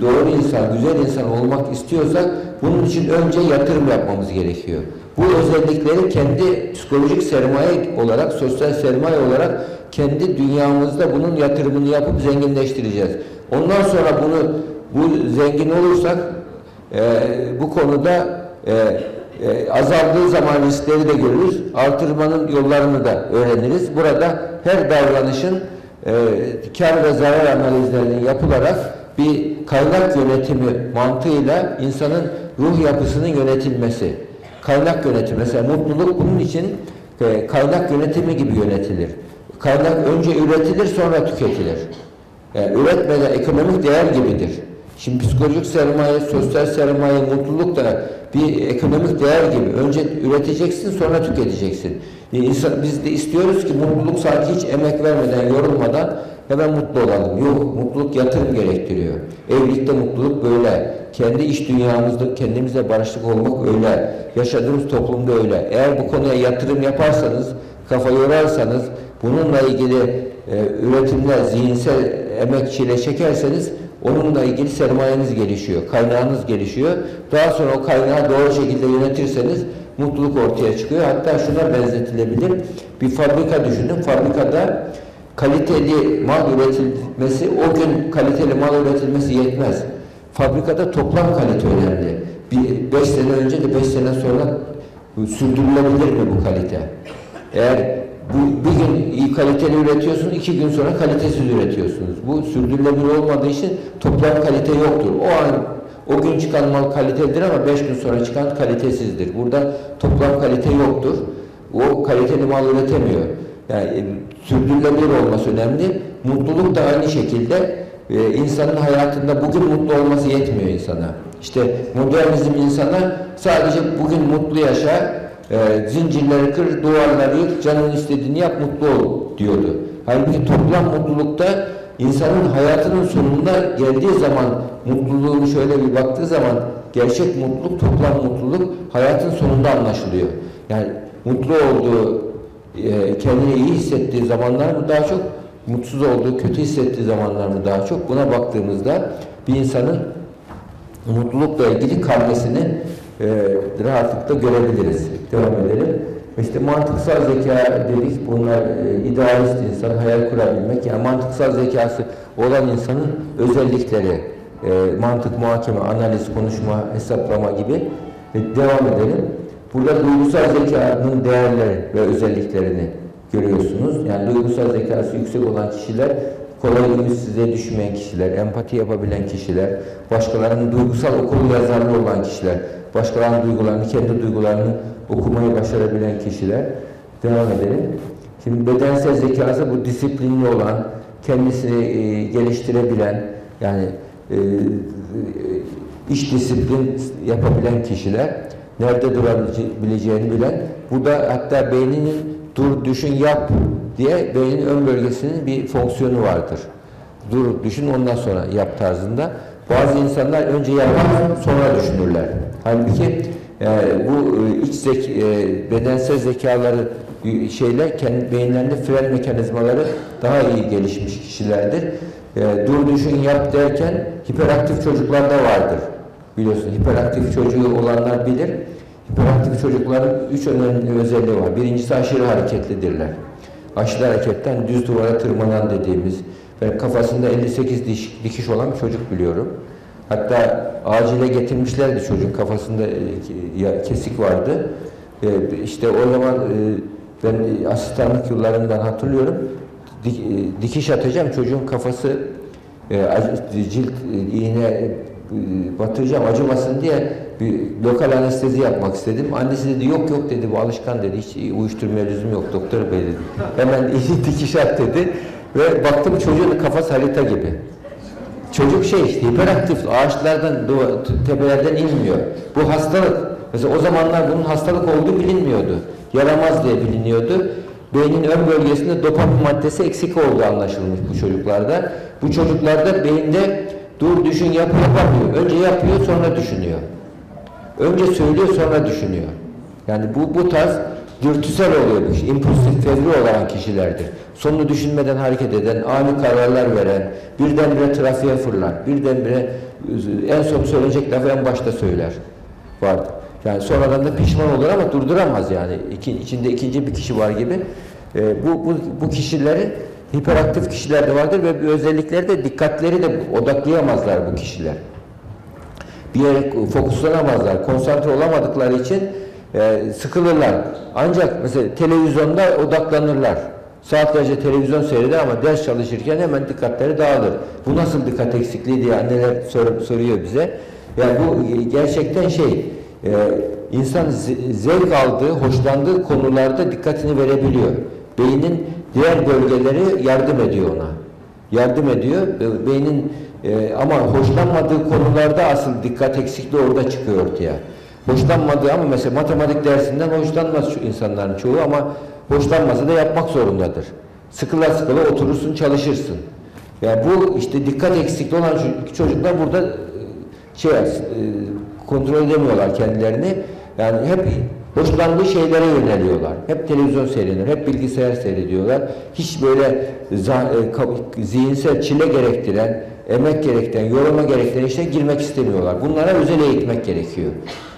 doğru insan, güzel insan olmak istiyorsak bunun için önce yatırım yapmamız gerekiyor. Bu özellikleri kendi psikolojik sermaye olarak, sosyal sermaye olarak kendi dünyamızda bunun yatırımını yapıp zenginleştireceğiz. Ondan sonra bunu bu zengin olursak e, bu konuda e, e, azaldığı zaman riskleri de görürüz. Artırmanın yollarını da öğreniriz. Burada her davranışın e, kar ve zarar analizlerinin yapılarak bir kaynak yönetimi mantığıyla insanın ruh yapısının yönetilmesi. Kaynak yönetimi. Mesela mutluluk bunun için e, kaynak yönetimi gibi yönetilir. Kaynak önce üretilir sonra tüketilir. Yani üretmeden ekonomik değer gibidir. Şimdi psikolojik sermaye, sosyal sermaye, mutluluk da bir ekonomik değer gibi. Önce üreteceksin sonra tüketeceksin. E, insan, biz de istiyoruz ki mutluluk sanki hiç emek vermeden, yorulmadan hemen mutlu olalım. Yok, mutluluk yatırım gerektiriyor. Evlilikte mutluluk böyle. Kendi iş dünyamızda kendimize barışlık olmak öyle. Yaşadığımız toplumda öyle. Eğer bu konuya yatırım yaparsanız, kafa yorarsanız, bununla ilgili e, üretimler, zihinsel emek çile çekerseniz onunla ilgili sermayeniz gelişiyor, kaynağınız gelişiyor. Daha sonra o kaynağı doğru şekilde yönetirseniz mutluluk ortaya çıkıyor. Hatta şuna benzetilebilir. Bir fabrika düşünün. Fabrikada kaliteli mal üretilmesi, o gün kaliteli mal üretilmesi yetmez. Fabrikada toplam kalite önemli. Bir, beş sene önce de beş sene sonra sürdürülebilir mi bu kalite? Eğer bu, bir gün iyi kaliteli üretiyorsunuz, iki gün sonra kalitesiz üretiyorsunuz. Bu sürdürülebilir olmadığı için toplam kalite yoktur. O an o gün çıkan mal kalitelidir ama beş gün sonra çıkan kalitesizdir. Burada toplam kalite yoktur. O kaliteli mal üretemiyor. Yani e, sürdürülebilir olması önemli. Mutluluk da aynı şekilde e, insanın hayatında bugün mutlu olması yetmiyor insana. İşte modernizm insana sadece bugün mutlu yaşa, e, zincirleri kır, duvarları yık, canın istediğini yap, mutlu ol diyordu. Halbuki toplam mutlulukta insanın hayatının sonunda geldiği zaman mutluluğunu şöyle bir baktığı zaman gerçek mutluluk, toplam mutluluk hayatın sonunda anlaşılıyor. Yani mutlu olduğu, e, kendini iyi hissettiği zamanlar mı daha çok, mutsuz olduğu, kötü hissettiği zamanlar mı daha çok? Buna baktığımızda bir insanın mutlulukla ilgili karnesini e, rahatlıkla görebiliriz. Devam edelim. İşte mantıksal zeka dedik, bunlar e, idealist insan, hayal kurabilmek. Yani mantıksal zekası olan insanın özellikleri, e, mantık, muhakeme, analiz, konuşma, hesaplama gibi. E, devam edelim. Burada duygusal zekanın değerleri ve özelliklerini görüyorsunuz. Yani duygusal zekası yüksek olan kişiler kolay ümitsizliğe düşmeyen kişiler, empati yapabilen kişiler, başkalarının duygusal okul yazarlı olan kişiler, başkalarının duygularını, kendi duygularını okumayı başarabilen kişiler. Devam edelim. Şimdi bedensel zekası bu disiplinli olan, kendisini e, geliştirebilen, yani e, iş disiplin yapabilen kişiler, nerede durabileceğini bilen, bu da hatta beyninin dur, düşün, yap diye beynin ön bölgesinin bir fonksiyonu vardır. Dur, düşün ondan sonra yap tarzında. Bazı insanlar önce yapar sonra düşünürler. Halbuki e, bu e, iç zek, e, bedensel zekaları e, şeyler kendi beyinlerinde fren mekanizmaları daha iyi gelişmiş kişilerdir. E, dur düşün yap derken hiperaktif çocuklarda vardır. Biliyorsun hiperaktif çocuğu olanlar bilir. Hiperaktif çocukların üç önemli özelliği var. Birincisi aşırı hareketlidirler. Aşırı hareketten düz duvara tırmanan dediğimiz ve kafasında 58 diş, dikiş olan çocuk biliyorum. Hatta acile getirmişlerdi çocuğun kafasında e, kesik vardı. E, işte o zaman e, ben asistanlık yıllarından hatırlıyorum. Dik- dikiş atacağım çocuğun kafası cilt iğne batıracağım acımasın diye bir lokal anestezi yapmak istedim. Annesi dedi yok yok dedi bu alışkan dedi hiç uyuşturmaya lüzum yok doktor bey dedi. Hemen dikiş at dedi ve baktım çocuğun kafası harita gibi. Çocuk şey hiperaktif ağaçlardan tepelerden inmiyor. Bu hastalık. Mesela o zamanlar bunun hastalık olduğu bilinmiyordu. Yaramaz diye biliniyordu. Beynin ön bölgesinde dopamin maddesi eksik olduğu anlaşılmış bu çocuklarda. Bu çocuklarda beyinde dur düşün yap yapamıyor. Önce yapıyor sonra düşünüyor. Önce söylüyor sonra düşünüyor. Yani bu bu tarz dürtüsel oluyor bu iş. İmpulsif, fevri olan kişilerdir. Sonunu düşünmeden hareket eden, ani kararlar veren, birdenbire trafiğe fırlar, birdenbire en son söyleyecek lafı en başta söyler. Vardı. Yani sonradan da pişman olur ama durduramaz yani. İki, içinde ikinci bir kişi var gibi. Ee, bu, bu, bu kişileri hiperaktif kişiler de vardır ve özellikleri de dikkatleri de odaklayamazlar bu kişiler bir yere fokuslanamazlar, konsantre olamadıkları için e, sıkılırlar. Ancak mesela televizyonda odaklanırlar. Saatlerce televizyon seyreder ama ders çalışırken hemen dikkatleri dağılır. Bu nasıl dikkat eksikliği diye anneler sor- soruyor bize. Yani bu e, gerçekten şey, e, insan ze- zevk aldığı, hoşlandığı konularda dikkatini verebiliyor. Beynin diğer bölgeleri yardım ediyor ona yardım ediyor. Be- Beynin e, ama hoşlanmadığı konularda asıl dikkat eksikliği orada çıkıyor ortaya. Hoşlanmadığı ama mesela matematik dersinden hoşlanmaz şu insanların çoğu ama hoşlanmasa da yapmak zorundadır. Sıkıla sıkıla oturursun çalışırsın. Yani bu işte dikkat eksikliği olan ço- çocuklar burada e, şey e, kontrol edemiyorlar kendilerini. Yani hep hoşlandığı şeylere yöneliyorlar. Hep televizyon seyrediyorlar, hep bilgisayar seyrediyorlar. Hiç böyle e, zihinsel çile gerektiren, emek gerektiren, yoruma gerektiren işe girmek istemiyorlar. Bunlara özel eğitmek gerekiyor.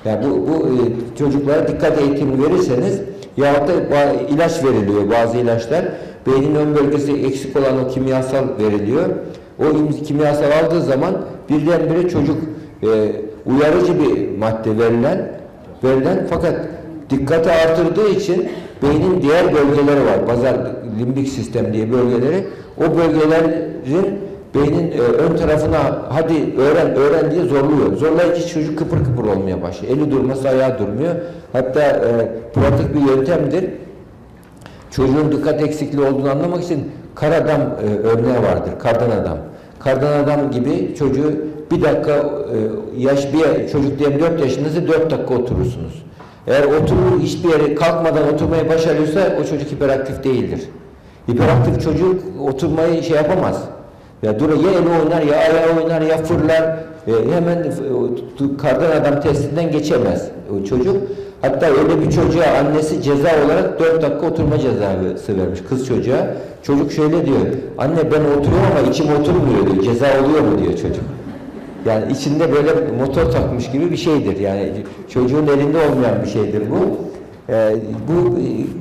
Yani bu, bu e, çocuklara dikkat eğitimi verirseniz yahut da ilaç veriliyor bazı ilaçlar. Beynin ön bölgesi eksik olan o kimyasal veriliyor. O im- kimyasal aldığı zaman birdenbire çocuk e, uyarıcı bir madde verilen verilen fakat dikkati artırdığı için beynin diğer bölgeleri var. Bazal limbik sistem diye bölgeleri. O bölgelerin beynin e, ön tarafına hadi öğren öğren diye zorluyor. Zorlayınca çocuk kıpır kıpır olmaya başlıyor. Eli durması ayağı durmuyor. Hatta e, pratik bir yöntemdir. Çocuğun dikkat eksikliği olduğunu anlamak için kar adam e, örneği vardır. Kardan adam. Kardan adam gibi çocuğu bir dakika e, yaş bir çocuk diyelim 4 yaşındaysa 4 dakika oturursunuz. Eğer oturur hiçbir yere kalkmadan oturmayı başarıyorsa o çocuk hiperaktif değildir. Hiperaktif çocuk oturmayı şey yapamaz. Ya dur ya eli oynar ya ayağı oynar ya fırlar. E, hemen e, kardan adam testinden geçemez o çocuk. Hatta öyle bir çocuğa annesi ceza olarak 4 dakika oturma cezası vermiş kız çocuğa. Çocuk şöyle diyor. Anne ben oturuyorum ama içim oturmuyor diyor. Ceza oluyor mu diyor çocuk. Yani içinde böyle motor takmış gibi bir şeydir. Yani çocuğun elinde olmayan bir şeydir bu. Ee, bu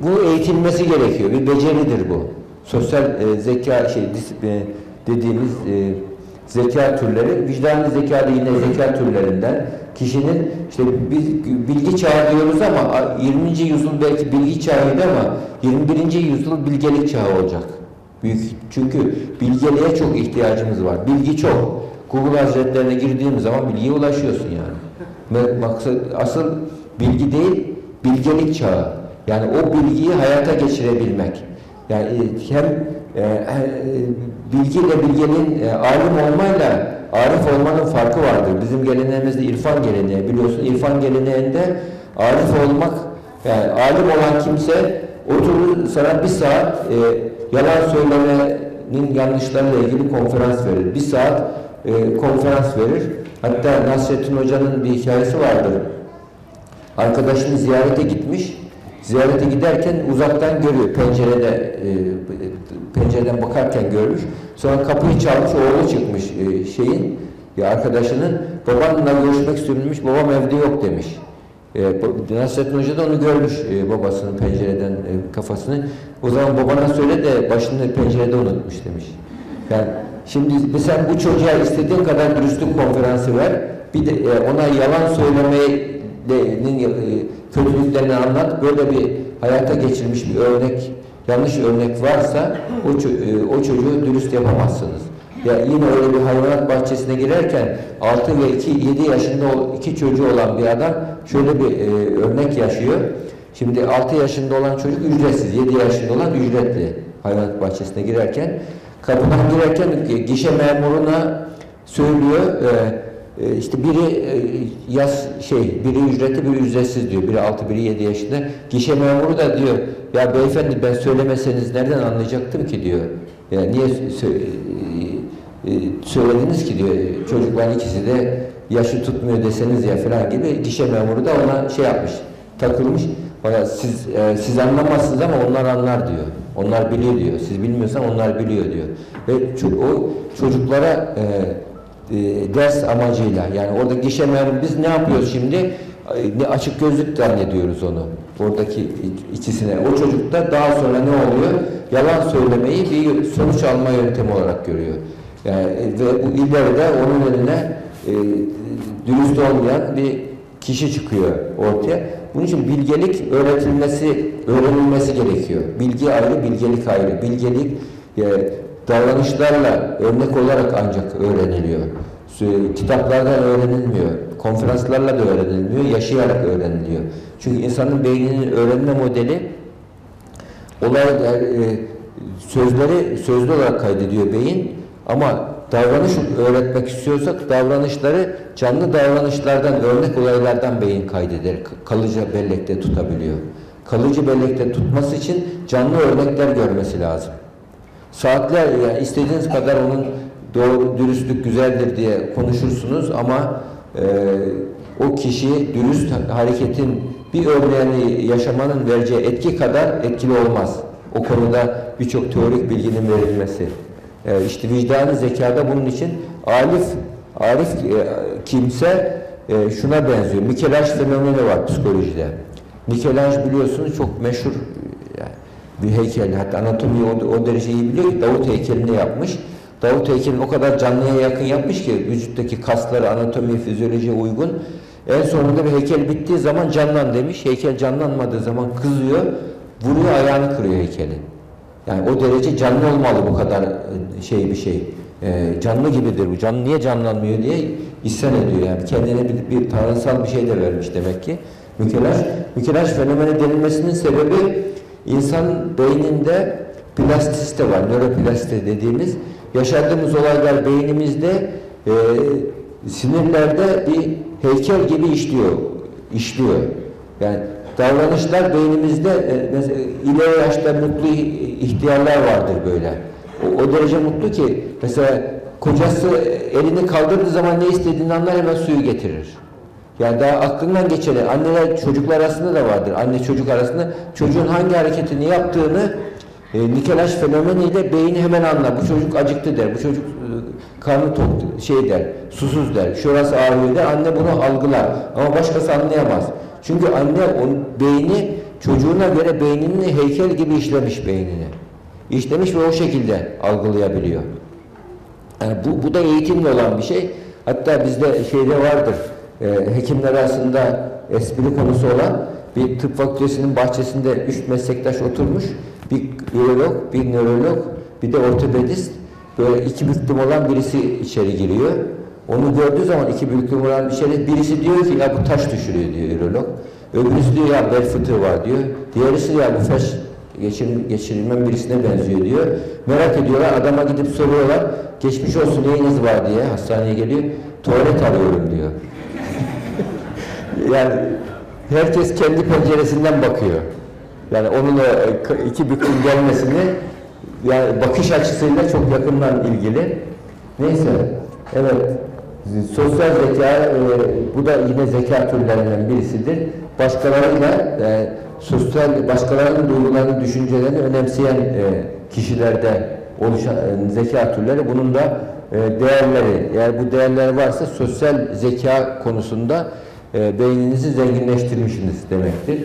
bu eğitilmesi gerekiyor. Bir beceridir bu. Sosyal e, zeka şey dis- e, dediğimiz e, zeka türleri, vicdanlı zeka da yine zeka türlerinden. Kişinin işte biz bilgi çağı diyoruz ama 20. yüzyıl belki bilgi çağıydı ama 21. yüzyıl bilgelik çağı olacak. Büyük çünkü bilgeliğe çok ihtiyacımız var. Bilgi çok. Google Hazretlerine girdiğim zaman bilgiye ulaşıyorsun yani. Maksat asıl bilgi değil, bilgelik çağı. Yani o bilgiyi hayata geçirebilmek. Yani e, hem bilgiyle bilgenin e, alim olmayla arif olmanın farkı vardır. Bizim geleneğimizde irfan geleneği biliyorsun. İrfan geleneğinde arif olmak yani alim olan kimse oturur sana bir saat e, yalan söylemenin yanlışlarıyla ilgili konferans verir. Bir saat e, konferans verir. Hatta Nasrettin Hoca'nın bir hikayesi vardır. Arkadaşını ziyarete gitmiş. Ziyarete giderken uzaktan görüyor. Pencerede e, pencereden bakarken görmüş. Sonra kapıyı çalmış, oğlu çıkmış e, şeyin ya arkadaşının babanla görüşmek istiyorum demiş. Babam evde yok demiş. E, Nasrettin Hoca da onu görmüş e, babasının pencereden e, kafasını. O zaman babana söyle de başını pencerede unutmuş demiş. Yani şimdi sen bu çocuğa istediğin kadar dürüstlük konferansı ver. Bir de e, ona yalan söylemeyi kötülüklerini anlat. Böyle bir hayata geçirmiş bir örnek, yanlış örnek varsa o, e, o çocuğu dürüst yapamazsınız. Ya yine öyle bir hayvanat bahçesine girerken 6 ve 2, 7 yaşında iki çocuğu olan bir adam şöyle bir e, örnek yaşıyor. Şimdi 6 yaşında olan çocuk ücretsiz, 7 yaşında olan ücretli hayvanat bahçesine girerken. Kapıdan girerken gi- gişe memuruna söylüyor, e, e, işte biri e, yaz şey, biri ücretli, biri ücretsiz diyor. Biri 6, biri 7 yaşında. Gişe memuru da diyor, ya beyefendi ben söylemeseniz nereden anlayacaktım ki diyor. Ya niye e, e, söylediniz ki diyor. Çocukların ikisi de yaşı tutmuyor deseniz ya falan gibi gişe memuru da ona şey yapmış, takılmış. Bana siz e, siz anlamazsınız ama onlar anlar diyor. Onlar biliyor diyor. Siz bilmiyorsan onlar biliyor diyor. Ve o çocuklara e, e, ders amacıyla yani orada gişe biz ne yapıyoruz şimdi? E, Ne açık gözlük zannediyoruz onu. Oradaki iç- içisine. O çocuk da daha sonra ne oluyor? Yalan söylemeyi bir sonuç alma yöntemi olarak görüyor. Yani, e, ve bu ileride onun önüne e, dürüst olmayan bir kişi çıkıyor ortaya. Bunun için bilgelik öğretilmesi, öğrenilmesi gerekiyor. Bilgi ayrı, bilgelik ayrı. Bilgelik e, davranışlarla örnek olarak ancak öğreniliyor. Kitaplardan öğrenilmiyor. Konferanslarla da öğrenilmiyor, yaşayarak öğreniliyor. Çünkü insanın beyninin öğrenme modeli olaylar, e, sözleri sözlü olarak kaydediyor beyin ama davranış öğretmek istiyorsak davranışları canlı davranışlardan, örnek olaylardan beyin kaydeder. Kalıcı bellekte tutabiliyor. Kalıcı bellekte tutması için canlı örnekler görmesi lazım. Saatler yani istediğiniz kadar onun doğru dürüstlük güzeldir diye konuşursunuz ama e, o kişi dürüst hareketin bir örneğini yaşamanın vereceği etki kadar etkili olmaz. O konuda birçok teorik bilginin verilmesi. E, işte vicdanı zekada bunun için Arif, Arif e, kimse e, şuna benziyor. Michelangelo fenomeni var psikolojide. Michelangelo biliyorsunuz çok meşhur bir heykel. Hatta anatomiyi o, o derece iyi biliyor ki Davut heykelini yapmış. Davut heykelini o kadar canlıya yakın yapmış ki vücuttaki kasları anatomi, fizyolojiye uygun. En sonunda bir heykel bittiği zaman canlan demiş. Heykel canlanmadığı zaman kızıyor, vuruyor ayağını kırıyor heykeli. Yani o derece canlı olmalı bu kadar e, şey bir şey. E, canlı gibidir bu. Canlı niye canlanmıyor diye isyan ediyor yani. Kendine bir, bir tanrısal bir şey de vermiş demek ki. Mükelaj, mükelaj fenomeni denilmesinin sebebi insan beyninde plastisite var, nöroplastisite dediğimiz. Yaşadığımız olaylar beynimizde e, sinirlerde bir heykel gibi işliyor, işliyor. Yani davranışlar beynimizde e, mesela ileri yaşta mutlu ihtiyarlar vardır böyle. O, o derece mutlu ki mesela kocası elini kaldırdığı zaman ne istediğini anlar hemen suyu getirir. Yani daha aklından geçeni anneler çocuklar arasında da vardır. Anne çocuk arasında çocuğun hangi hareketini yaptığını e, Nikelaj fenomeniyle beyni hemen anlar. Bu çocuk acıktı der. Bu çocuk e, karnı tok şey der. Susuz der. Şurası ağrıyor der. Anne bunu algılar. Ama başkası anlayamaz. Çünkü anne onun beyni çocuğuna göre beynini heykel gibi işlemiş beynini. İşlemiş ve o şekilde algılayabiliyor. Yani bu, bu da eğitimle olan bir şey. Hatta bizde şeyde vardır. E, hekimler arasında espri konusu olan bir tıp fakültesinin bahçesinde üç meslektaş oturmuş. Bir ürolog, bir nörolog, bir de ortopedist. Böyle iki büklüm olan birisi içeri giriyor. Onu gördüğü zaman iki büklüm olan içeri birisi diyor ki ya bu taş düşürüyor diyor ürolog. Öbürüsü diyor ya bel fıtığı var diyor. Diğerisi ya bu felç geçirim, geçirilmem birisine benziyor diyor. Merak ediyorlar. Adama gidip soruyorlar. Geçmiş olsun neyiniz var diye hastaneye geliyor. Tuvalet arıyorum diyor. Yani herkes kendi penceresinden bakıyor. Yani onun o e, iki büklüm gelmesini yani bakış açısıyla çok yakından ilgili. Neyse. Evet. Sosyal zeka e, bu da yine zeka türlerinden birisidir. Başkalarıyla e, sosyal başkalarının duygularını, düşüncelerini önemseyen e, kişilerde oluşan e, zeka türleri bunun da e, değerleri. Eğer bu değerler varsa sosyal zeka konusunda e, beyninizi zenginleştirmişsiniz demektir.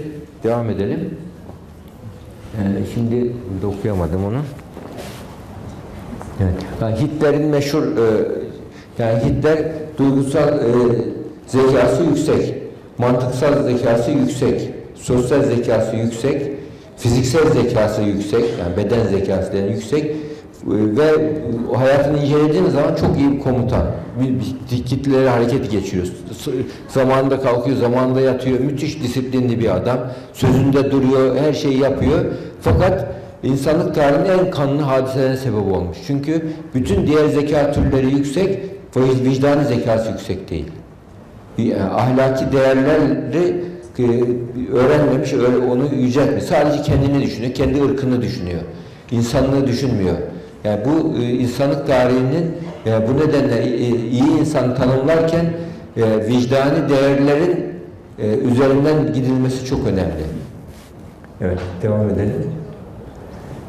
Devam edelim. E, şimdi burada okuyamadım onu. Evet. Yani Hitler'in meşhur e, yani Hitler duygusal e, zekası yüksek. mantıksal zekası yüksek, sosyal zekası yüksek, fiziksel zekası yüksek, yani beden zekası denen yüksek ve hayatını incelediğiniz zaman çok iyi bir komutan. Kitleleri hareket geçiyor. S- Zamanında kalkıyor, zamanında yatıyor. Müthiş disiplinli bir adam. Sözünde duruyor, her şeyi yapıyor. Fakat insanlık tarihinin en kanlı hadiselerine sebep olmuş. Çünkü bütün diğer zeka türleri yüksek, fakat vicdani zekası yüksek değil. Bir, e, ahlaki değerleri e, öğrenmemiş, öyle onu yüceltmiş. Sadece kendini düşünüyor, kendi ırkını düşünüyor. İnsanlığı düşünmüyor. Yani bu e, insanlık tarihinin e, bu nedenle e, iyi insan tanımlarken vicdani değerlerin üzerinden gidilmesi çok önemli. Evet, devam edelim.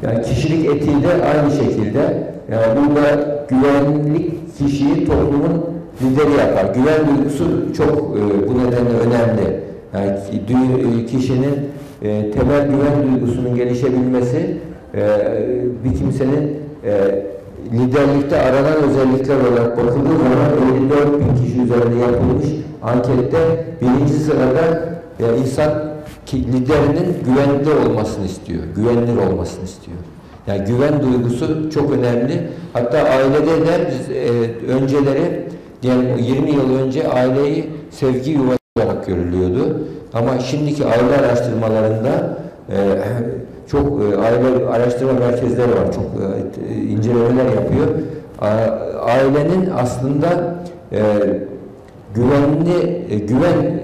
Yani kişilik etiği de aynı şekilde. Yani burada güvenlik kişiyi toplumun lideri yapar. Güven duygusu çok bu nedenle önemli. Yani kişinin temel güven duygusunun gelişebilmesi bir kimsenin e, liderlikte aranan özellikler olarak bakıldığı zaman 54 bin kişi üzerinde yapılmış ankette birinci sırada e, insan ki liderinin güvenli olmasını istiyor, güvenilir olmasını istiyor. Yani güven duygusu çok önemli. Hatta ailede de biz e, önceleri yani 20 yıl önce aileyi sevgi yuvası olarak görülüyordu. Ama şimdiki aile araştırmalarında e, çok e, aile araştırma merkezleri var. Çok e, incelemeler yapıyor. Ailenin aslında e, güvenli e, güven e,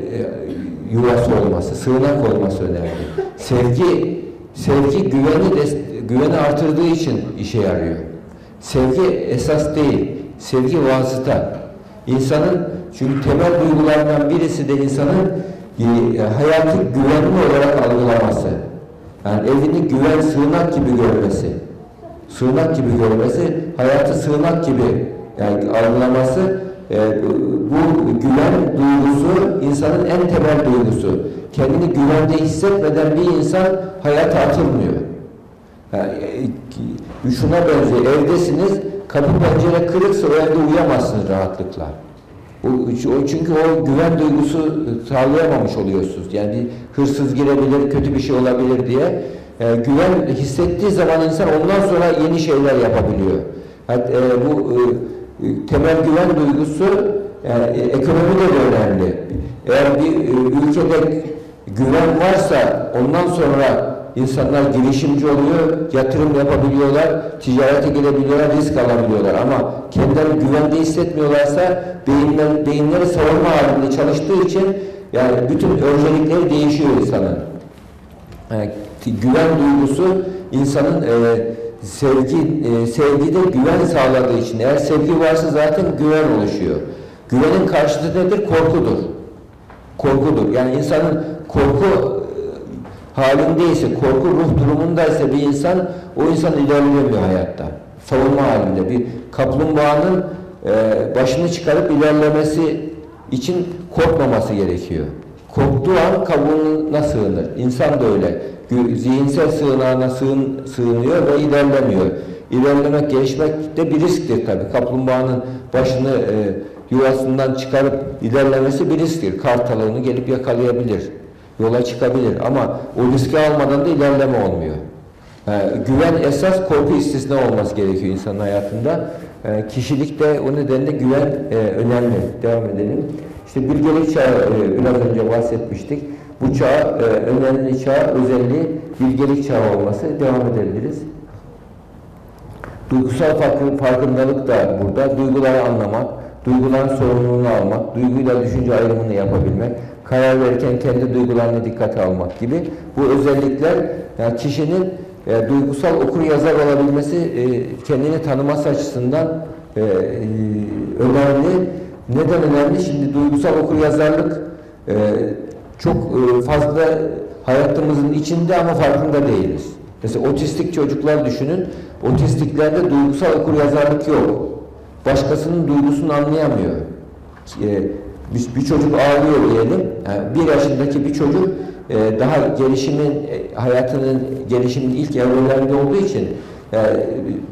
yuvası olması, sığınak olması önemli. Sevgi sevgi güveni de, güveni artırdığı için işe yarıyor. Sevgi esas değil, sevgi vasıta. İnsanın çünkü temel duygularından birisi de insanın e, hayatı güvenli olarak algılaması. Yani evini güven sığınak gibi görmesi. Sığınak gibi görmesi, hayatı sığınak gibi yani algılaması e, bu güven duygusu insanın en temel duygusu. Kendini güvende hissetmeden bir insan hayata atılmıyor. Yani, e, şuna benziyor, evdesiniz, kapı pencere kırıksa o evde uyuyamazsınız rahatlıkla. O, çünkü o güven duygusu sağlayamamış oluyorsunuz. Yani hırsız girebilir, kötü bir şey olabilir diye. E, güven hissettiği zaman insan ondan sonra yeni şeyler yapabiliyor. Hatta, e, bu e, temel güven duygusu yani, e, ekonomide de önemli. Eğer bir e, ülkede güven varsa ondan sonra insanlar girişimci oluyor, yatırım yapabiliyorlar, ticarete girebiliyorlar, risk alabiliyorlar. Ama kendilerini güvende hissetmiyorlarsa beyinler, beyinleri savunma halinde çalıştığı için yani bütün öncelikleri değişiyor insanın. Yani, güven duygusu insanın e, sevgi e, sevgide güven sağladığı için eğer sevgi varsa zaten güven oluşuyor. Güvenin karşıtı nedir? Korkudur. Korkudur. Yani insanın korku halindeyse, korku ruh durumundaysa bir insan o insan ilerleyemiyor hayatta. Savunma halinde bir kaplumbağanın e, başını çıkarıp ilerlemesi için korkmaması gerekiyor. Korktuğu an kabuğuna sığınır. İnsan da öyle. Zihinsel sığınağına sığın, sığınıyor ve ilerlemiyor. İlerlemek, gelişmek de bir risktir tabii. Kaplumbağanın başını e, yuvasından çıkarıp ilerlemesi bir risktir. Kartalığını gelip yakalayabilir. Yola çıkabilir ama o riski almadan da ilerleme olmuyor. Yani güven esas korku istisna olması gerekiyor insanın hayatında. Yani kişilikte o nedenle güven e, önemli. Devam edelim. İşte bilgelik çağı e, biraz önce bahsetmiştik. Bu çağ e, önemli çağ özelliği bilgelik çağı olması. Devam edebiliriz. Duygusal farkın, farkındalık da burada. Duyguları anlamak, duyguların sorumluluğunu almak, duyguyla düşünce ayrımını yapabilmek, karar verirken kendi duygularına dikkate almak gibi bu özellikler yani kişinin e, duygusal okur yazar olabilmesi e, kendini tanıması açısından e, önemli. Neden önemli? Şimdi duygusal okur yazarlık e, çok e, fazla hayatımızın içinde ama farkında değiliz. Mesela otistik çocuklar düşünün. Otistiklerde duygusal okur yazarlık yok. Başkasının duygusunu anlayamıyor. E, bir, bir çocuk ağlıyor diyelim. Yani bir yaşındaki bir çocuk e, daha gelişimin, e, hayatının gelişimin ilk evrelerinde olduğu için yani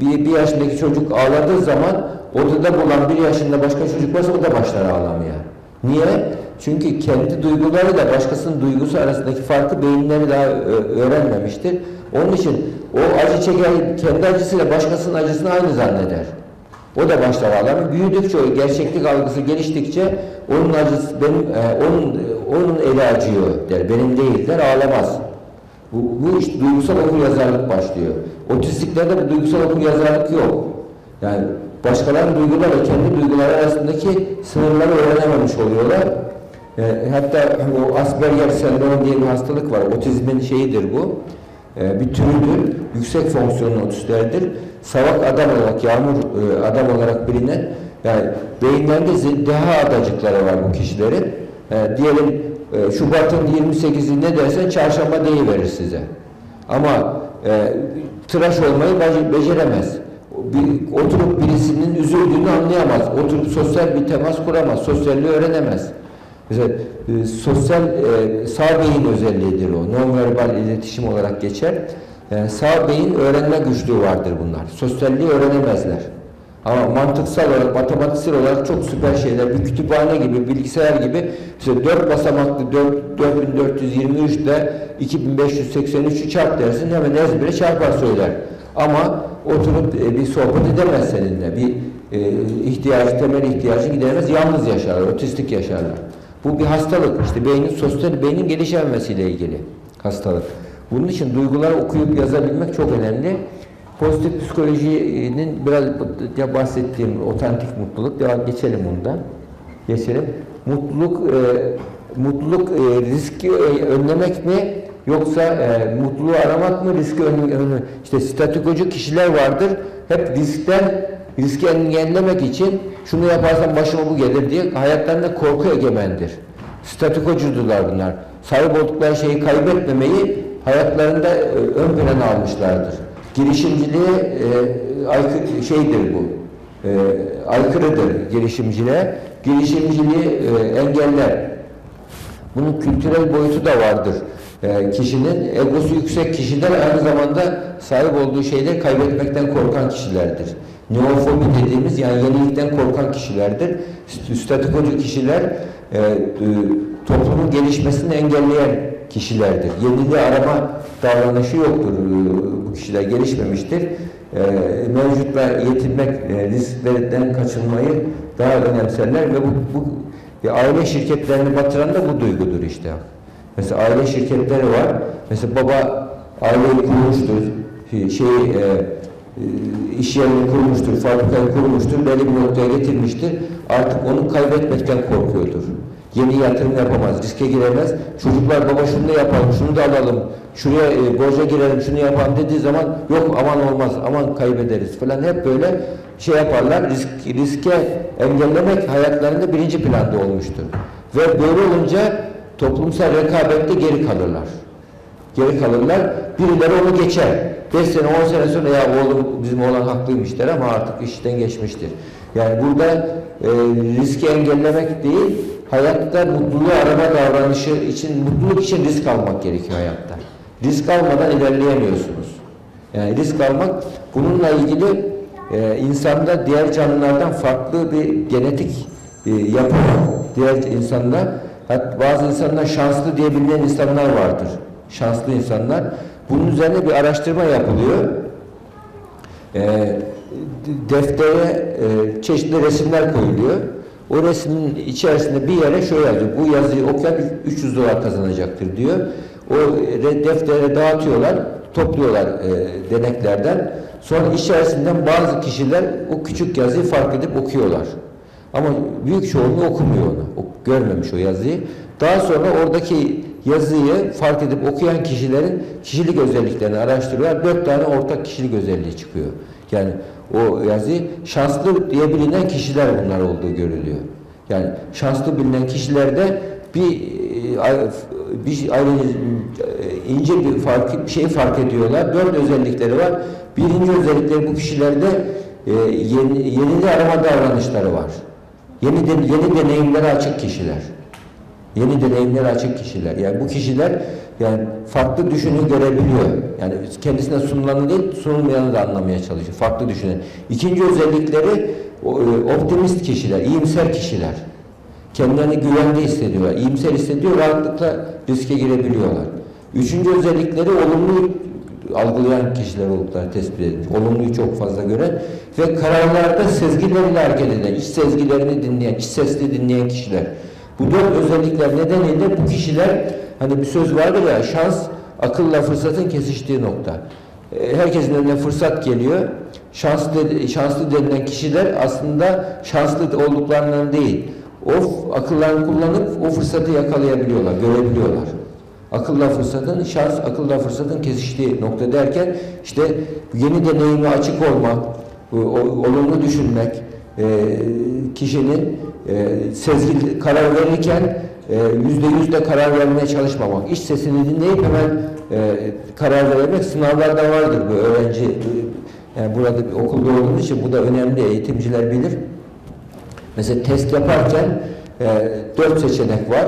bir, bir yaşındaki çocuk ağladığı zaman odada bulan bir yaşında başka çocuk varsa o da başlar ağlamaya. Niye? Çünkü kendi duygularıyla başkasının duygusu arasındaki farkı beyinleri daha ö- öğrenmemiştir. Onun için o acı çeken kendi acısıyla başkasının acısını aynı zanneder. O da başta ağlar. Büyüdükçe gerçeklik algısı geliştikçe onun acısı benim e, onun onun eli acıyor der. Benim değil der ağlamaz. Bu, bu iş duygusal okur yazarlık başlıyor. Otistiklerde bu duygusal okur yazarlık yok. Yani başkalarının duygularla kendi duyguları arasındaki sınırları öğrenememiş oluyorlar. E, hatta o Asperger sendromu diye bir hastalık var. Otizmin şeyidir bu. E, bir türüdür. Yüksek fonksiyonlu otistlerdir. Savak adam olarak, yağmur e, adam olarak bilinen yani beyinlerinde deha adacıkları var bu kişilerin. E, diyelim e, Şubat'ın 28'i ne dersen çarşamba deyiverir size. Ama e, tıraş olmayı bece- beceremez. Bir, oturup birisinin üzüldüğünü anlayamaz. Oturup sosyal bir temas kuramaz. Sosyalliği öğrenemez. Mesela e, sosyal e, sağ beyin özelliğidir o. Nonverbal iletişim olarak geçer. Sağ beyin öğrenme güçlüğü vardır bunlar. Sosyalliği öğrenemezler. Ama mantıksal olarak, matematiksel olarak çok süper şeyler. Bir kütüphane gibi, bilgisayar gibi işte 4 basamaklı 4, 4423 ile 2583'ü çarp dersin hemen ezbere çarpar söyler. Ama oturup e, bir sohbet edemez seninle. Bir e, ihtiyacı, temel ihtiyacı gideremez. Yalnız yaşarlar, otistik yaşarlar. Bu bir hastalık. İşte beynin sosyal beynin gelişememesiyle ilgili hastalık. Bunun için duyguları okuyup yazabilmek çok önemli. Pozitif psikolojinin biraz ya bahsettiğim otantik mutluluk devam geçelim bundan. Geçelim. Mutluluk e, mutluluk e, riski e, önlemek mi yoksa e, mutluluğu aramak mı riski önlemek önlemek? İşte statikocu kişiler vardır. Hep riskten riski engellemek için şunu yaparsam başıma bu gelir diye hayatlarında korku egemendir. Statikocudular bunlar. Sahip oldukları şeyi kaybetmemeyi hayatlarında e, ön plana almışlardır. Girişimciliğe e, aykırı şeydir bu. E, aykırıdır girişimciliğe. Girişimciliği e, engeller. Bunun kültürel boyutu da vardır. E, kişinin egosu yüksek kişiler aynı zamanda sahip olduğu şeyleri kaybetmekten korkan kişilerdir. Neofobi dediğimiz yani yenilikten korkan kişilerdir. St- Statikocu kişiler e, e, toplumun gelişmesini engelleyen kişilerdir. Yeniliği arama davranışı yoktur. E, Bu kişiler gelişmemiştir. E, mevcutla yetinmek, e, risklerden kaçınmayı daha önemserler ve bu, bu e, aile şirketlerini batıran da bu duygudur işte. Mesela aile şirketleri var. Mesela baba aileyi kurmuştur. Şey, e, iş yerini kurmuştur, fabrikayı kurmuştur, belli bir noktaya getirmiştir. Artık onu kaybetmekten korkuyordur. Yeni yatırım yapamaz, riske giremez. Çocuklar baba şunu da yapalım, şunu da alalım, şuraya e, borca girelim, şunu yapalım dediği zaman yok aman olmaz, aman kaybederiz falan hep böyle şey yaparlar. Risk, riske engellemek hayatlarında birinci planda olmuştur. Ve böyle olunca toplumsal rekabette geri kalırlar. Geri kalırlar. Birileri onu geçer. 5 sene 10 sene sonra ya oğlum bizim oğlan haklıymış der ama artık işten geçmiştir. Yani burada e, riski engellemek değil, hayatta mutluluğu arama davranışı için, mutluluk için risk almak gerekiyor hayatta. Risk almadan ilerleyemiyorsunuz. Yani risk almak bununla ilgili e, insanda diğer canlılardan farklı bir genetik e, yapı. Diğer insanda hatta bazı insanlar şanslı diye bilinen insanlar vardır. Şanslı insanlar. Bunun üzerine bir araştırma yapılıyor. E, deftere e, çeşitli resimler koyuluyor. O resmin içerisinde bir yere şöyle yazıyor. Bu yazıyı okuyan 300 dolar kazanacaktır diyor. O re- deftere dağıtıyorlar, topluyorlar e, deneklerden. Sonra içerisinden bazı kişiler o küçük yazıyı fark edip okuyorlar. Ama büyük çoğunluğu okumuyor onu. O- görmemiş o yazıyı. Daha sonra oradaki yazıyı fark edip okuyan kişilerin kişilik özelliklerini araştırıyorlar. Dört tane ortak kişilik özelliği çıkıyor. Yani o yazıyı şanslı diye bilinen kişiler bunlar olduğu görülüyor. Yani şanslı bilinen kişilerde bir e, bir e, ince bir fark bir şey fark ediyorlar. Dört özellikleri var. Birinci özellikleri bu kişilerde e, yeni, yeniliği arama davranışları var. Yeni, de, yeni deneyimlere açık kişiler. Yeni deneyimlere açık kişiler. Yani bu kişiler yani farklı düşünü görebiliyor. Yani kendisine sunulanı değil, sunulmayanı da anlamaya çalışıyor. Farklı düşünen. İkinci özellikleri e, optimist kişiler, iyimser kişiler. kendilerini güvende hissediyorlar, iyimser hissediyor, rahatlıkla riske girebiliyorlar. Üçüncü özellikleri olumlu algılayan kişiler oldukları tespit edilmiş. Olumluyu çok fazla gören ve kararlarda sezgileriyle hareket eden, iç sezgilerini dinleyen, iç sesli dinleyen kişiler. Bu dört özellikler nedeniyle bu kişiler hani bir söz vardır ya şans akılla fırsatın kesiştiği nokta. E, Herkesin önüne fırsat geliyor. Şanslı, şanslı denilen kişiler aslında şanslı olduklarından değil. O akıllarını kullanıp o fırsatı yakalayabiliyorlar, görebiliyorlar. Akılla fırsatın, şans akılla fırsatın kesiştiği nokta derken işte yeni deneyime açık olmak, o- olumlu düşünmek, e, kişinin e, sezgi karar verirken e, yüzde yüz de karar vermeye çalışmamak, iç sesini dinleyip hemen e, karar vermek sınavlarda vardır bu öğrenci. Yani burada bir okulda olduğumuz için bu da önemli, eğitimciler bilir. Mesela test yaparken dört seçenek var.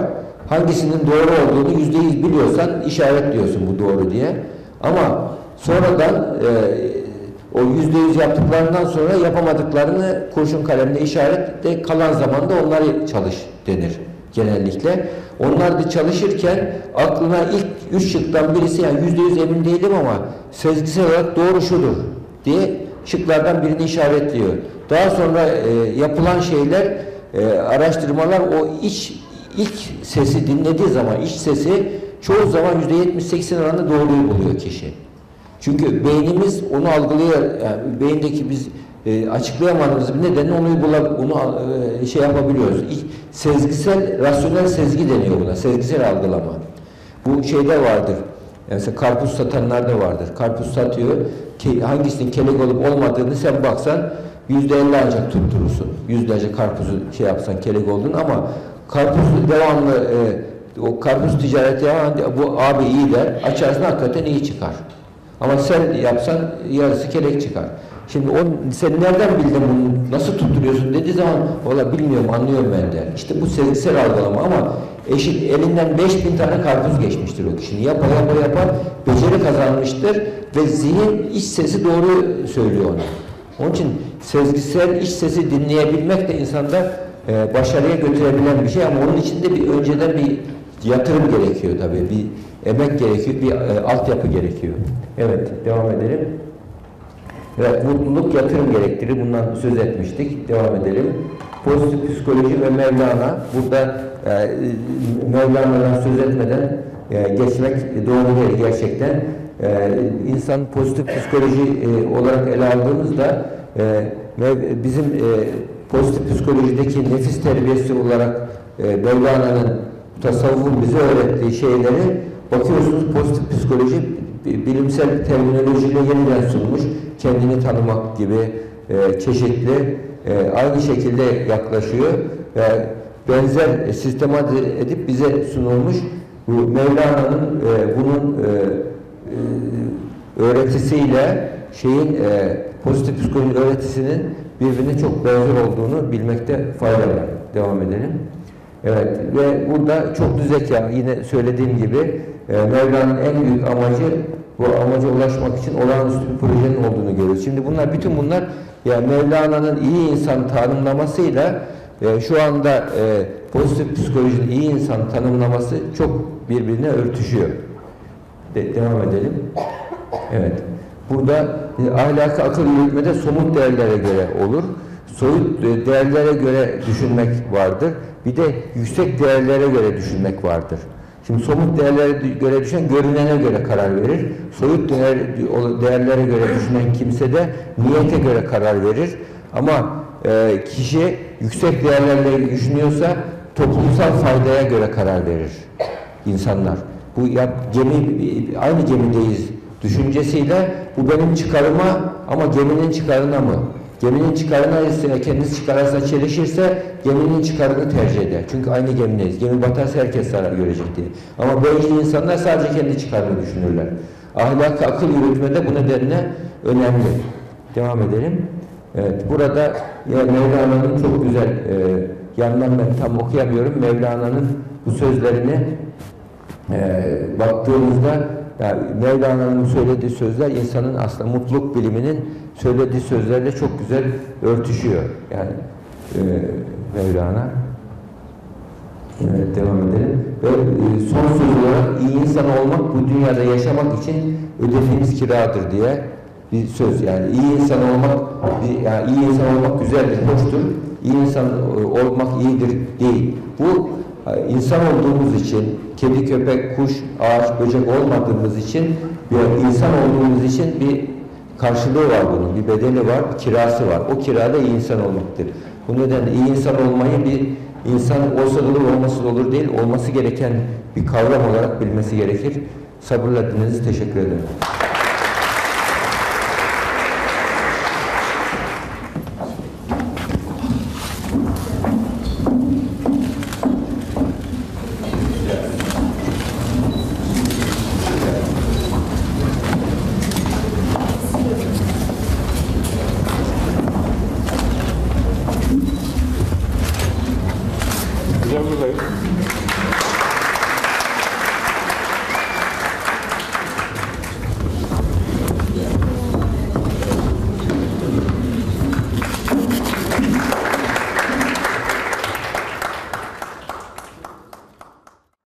Hangisinin doğru olduğunu yüzde yüz biliyorsan işaretliyorsun bu doğru diye. Ama sonradan e, o yüzde yüz yaptıklarından sonra yapamadıklarını kurşun kalemle işaretle kalan zamanda onları çalış denir genellikle. Onlar da çalışırken aklına ilk üç şıktan birisi yani yüzde yüz emin değilim ama sezgisel olarak doğru şudur diye şıklardan birini işaretliyor. Daha sonra e, yapılan şeyler, e, araştırmalar o iç ilk sesi dinlediği zaman iç sesi çoğu zaman yüzde yetmiş seksen oranında doğruyu buluyor kişi. Çünkü beynimiz onu algılıyor. Yani beyindeki biz e, açıklayamadığımız bir nedenle onu bula, onu e, şey yapabiliyoruz. İlk, sezgisel, rasyonel sezgi deniyor buna. Sezgisel algılama. Bu şeyde vardır. Yani mesela karpuz satanlar da vardır. Karpuz satıyor. Ki, hangisinin kelek olup olmadığını sen baksan yüzde elli ancak tutturursun. Yüzlerce karpuzu şey yapsan kelek olduğunu ama karpuz devamlı e, o karpuz ticareti bu abi iyi der. Açarsın hakikaten iyi çıkar. Ama sen yapsan yarısı kelek çıkar. Şimdi on, sen nereden bildin bunu, nasıl tutturuyorsun dediği zaman valla bilmiyorum anlıyorum ben der. İşte bu sezgisel algılama ama eşit elinden 5000 tane karpuz geçmiştir o kişinin. Yapa yapa yapa beceri kazanmıştır ve zihin iç sesi doğru söylüyor ona. Onun için sezgisel iç sesi dinleyebilmek de insanda e, başarıya götürebilen bir şey ama onun için de bir önceden bir yatırım gerekiyor tabii. Bir emek gerekiyor, bir e, altyapı gerekiyor. Evet, devam edelim. Evet, mutluluk yatırım gerektirir. Bundan söz etmiştik. Devam edelim. Pozitif psikoloji ve Mevlana. Burada e, Mevlana'dan söz etmeden e, geçmek doğru değil gerçekten. E, insan pozitif psikoloji e, olarak ele aldığımızda e, bizim e, pozitif psikolojideki nefis terbiyesi olarak e, Mevlana'nın tasavvufun bize öğrettiği şeyleri bakıyorsunuz pozitif psikoloji bi- bilimsel terminolojiyle yeniden sunmuş. Kendini tanımak gibi e, çeşitli e, aynı şekilde yaklaşıyor. ve benzer sistematize edip bize sunulmuş. Bu Mevlana'nın e, bunun e, e, öğretisiyle şeyin e, pozitif psikoloji öğretisinin birbirine çok benzer olduğunu bilmekte fayda var. Devam edelim. Evet ve burada çok zeka yine söylediğim gibi e, Mevla'nın en büyük amacı bu amaca ulaşmak için olağanüstü bir projenin olduğunu görüyoruz. Şimdi bunlar bütün bunlar ya Mevlana'nın iyi insan tanımlamasıyla e, şu anda e, pozitif psikolojinin iyi insan tanımlaması çok birbirine örtüşüyor. De- devam edelim. Evet. Burada e, ahlakı akıl yürütmede somut değerlere göre olur. Soyut e, değerlere göre düşünmek vardır. Bir de yüksek değerlere göre düşünmek vardır. Şimdi somut değerlere göre düşen görünene göre karar verir. Soyut değer, değerlere göre düşünen kimse de niyete göre karar verir. Ama e, kişi yüksek değerlerle düşünüyorsa toplumsal faydaya göre karar verir insanlar. Bu ya, gemi aynı gemideyiz düşüncesiyle bu benim çıkarıma ama geminin çıkarına mı? Geminin çıkarına ise kendisi çıkarırsa çelişirse geminin çıkarını tercih eder. Çünkü aynı gemideyiz. Gemi batarsa herkes zarar görecek diye. Ama böyle insanlar sadece kendi çıkarını düşünürler. Ahlak, akıl yürütmede bu nedenle önemli. Devam edelim. Evet, burada ya Mevlana'nın çok güzel, e, yandan ben tam okuyamıyorum, Mevlana'nın bu sözlerini e, baktığımızda yani Mevlana'nın söylediği sözler insanın aslında mutluluk biliminin söylediği sözlerle çok güzel örtüşüyor. Yani e, Mevlana. Evet, devam edelim. Ve e, son söz olarak iyi insan olmak bu dünyada yaşamak için ödediğimiz kiradır diye bir söz. Yani iyi insan olmak, yani iyi insan olmak güzeldir, hoştur. İyi insan e, olmak iyidir değil. Bu insan olduğumuz için, kedi, köpek, kuş, ağaç, böcek olmadığımız için, bir insan olduğumuz için bir karşılığı var bunun, bir bedeli var, bir kirası var. O kirada iyi insan olmaktır. Bu nedenle iyi insan olmayı bir insan olsa olur, olması da olur değil, olması gereken bir kavram olarak bilmesi gerekir. Sabırla dinlediğiniz teşekkür ederim.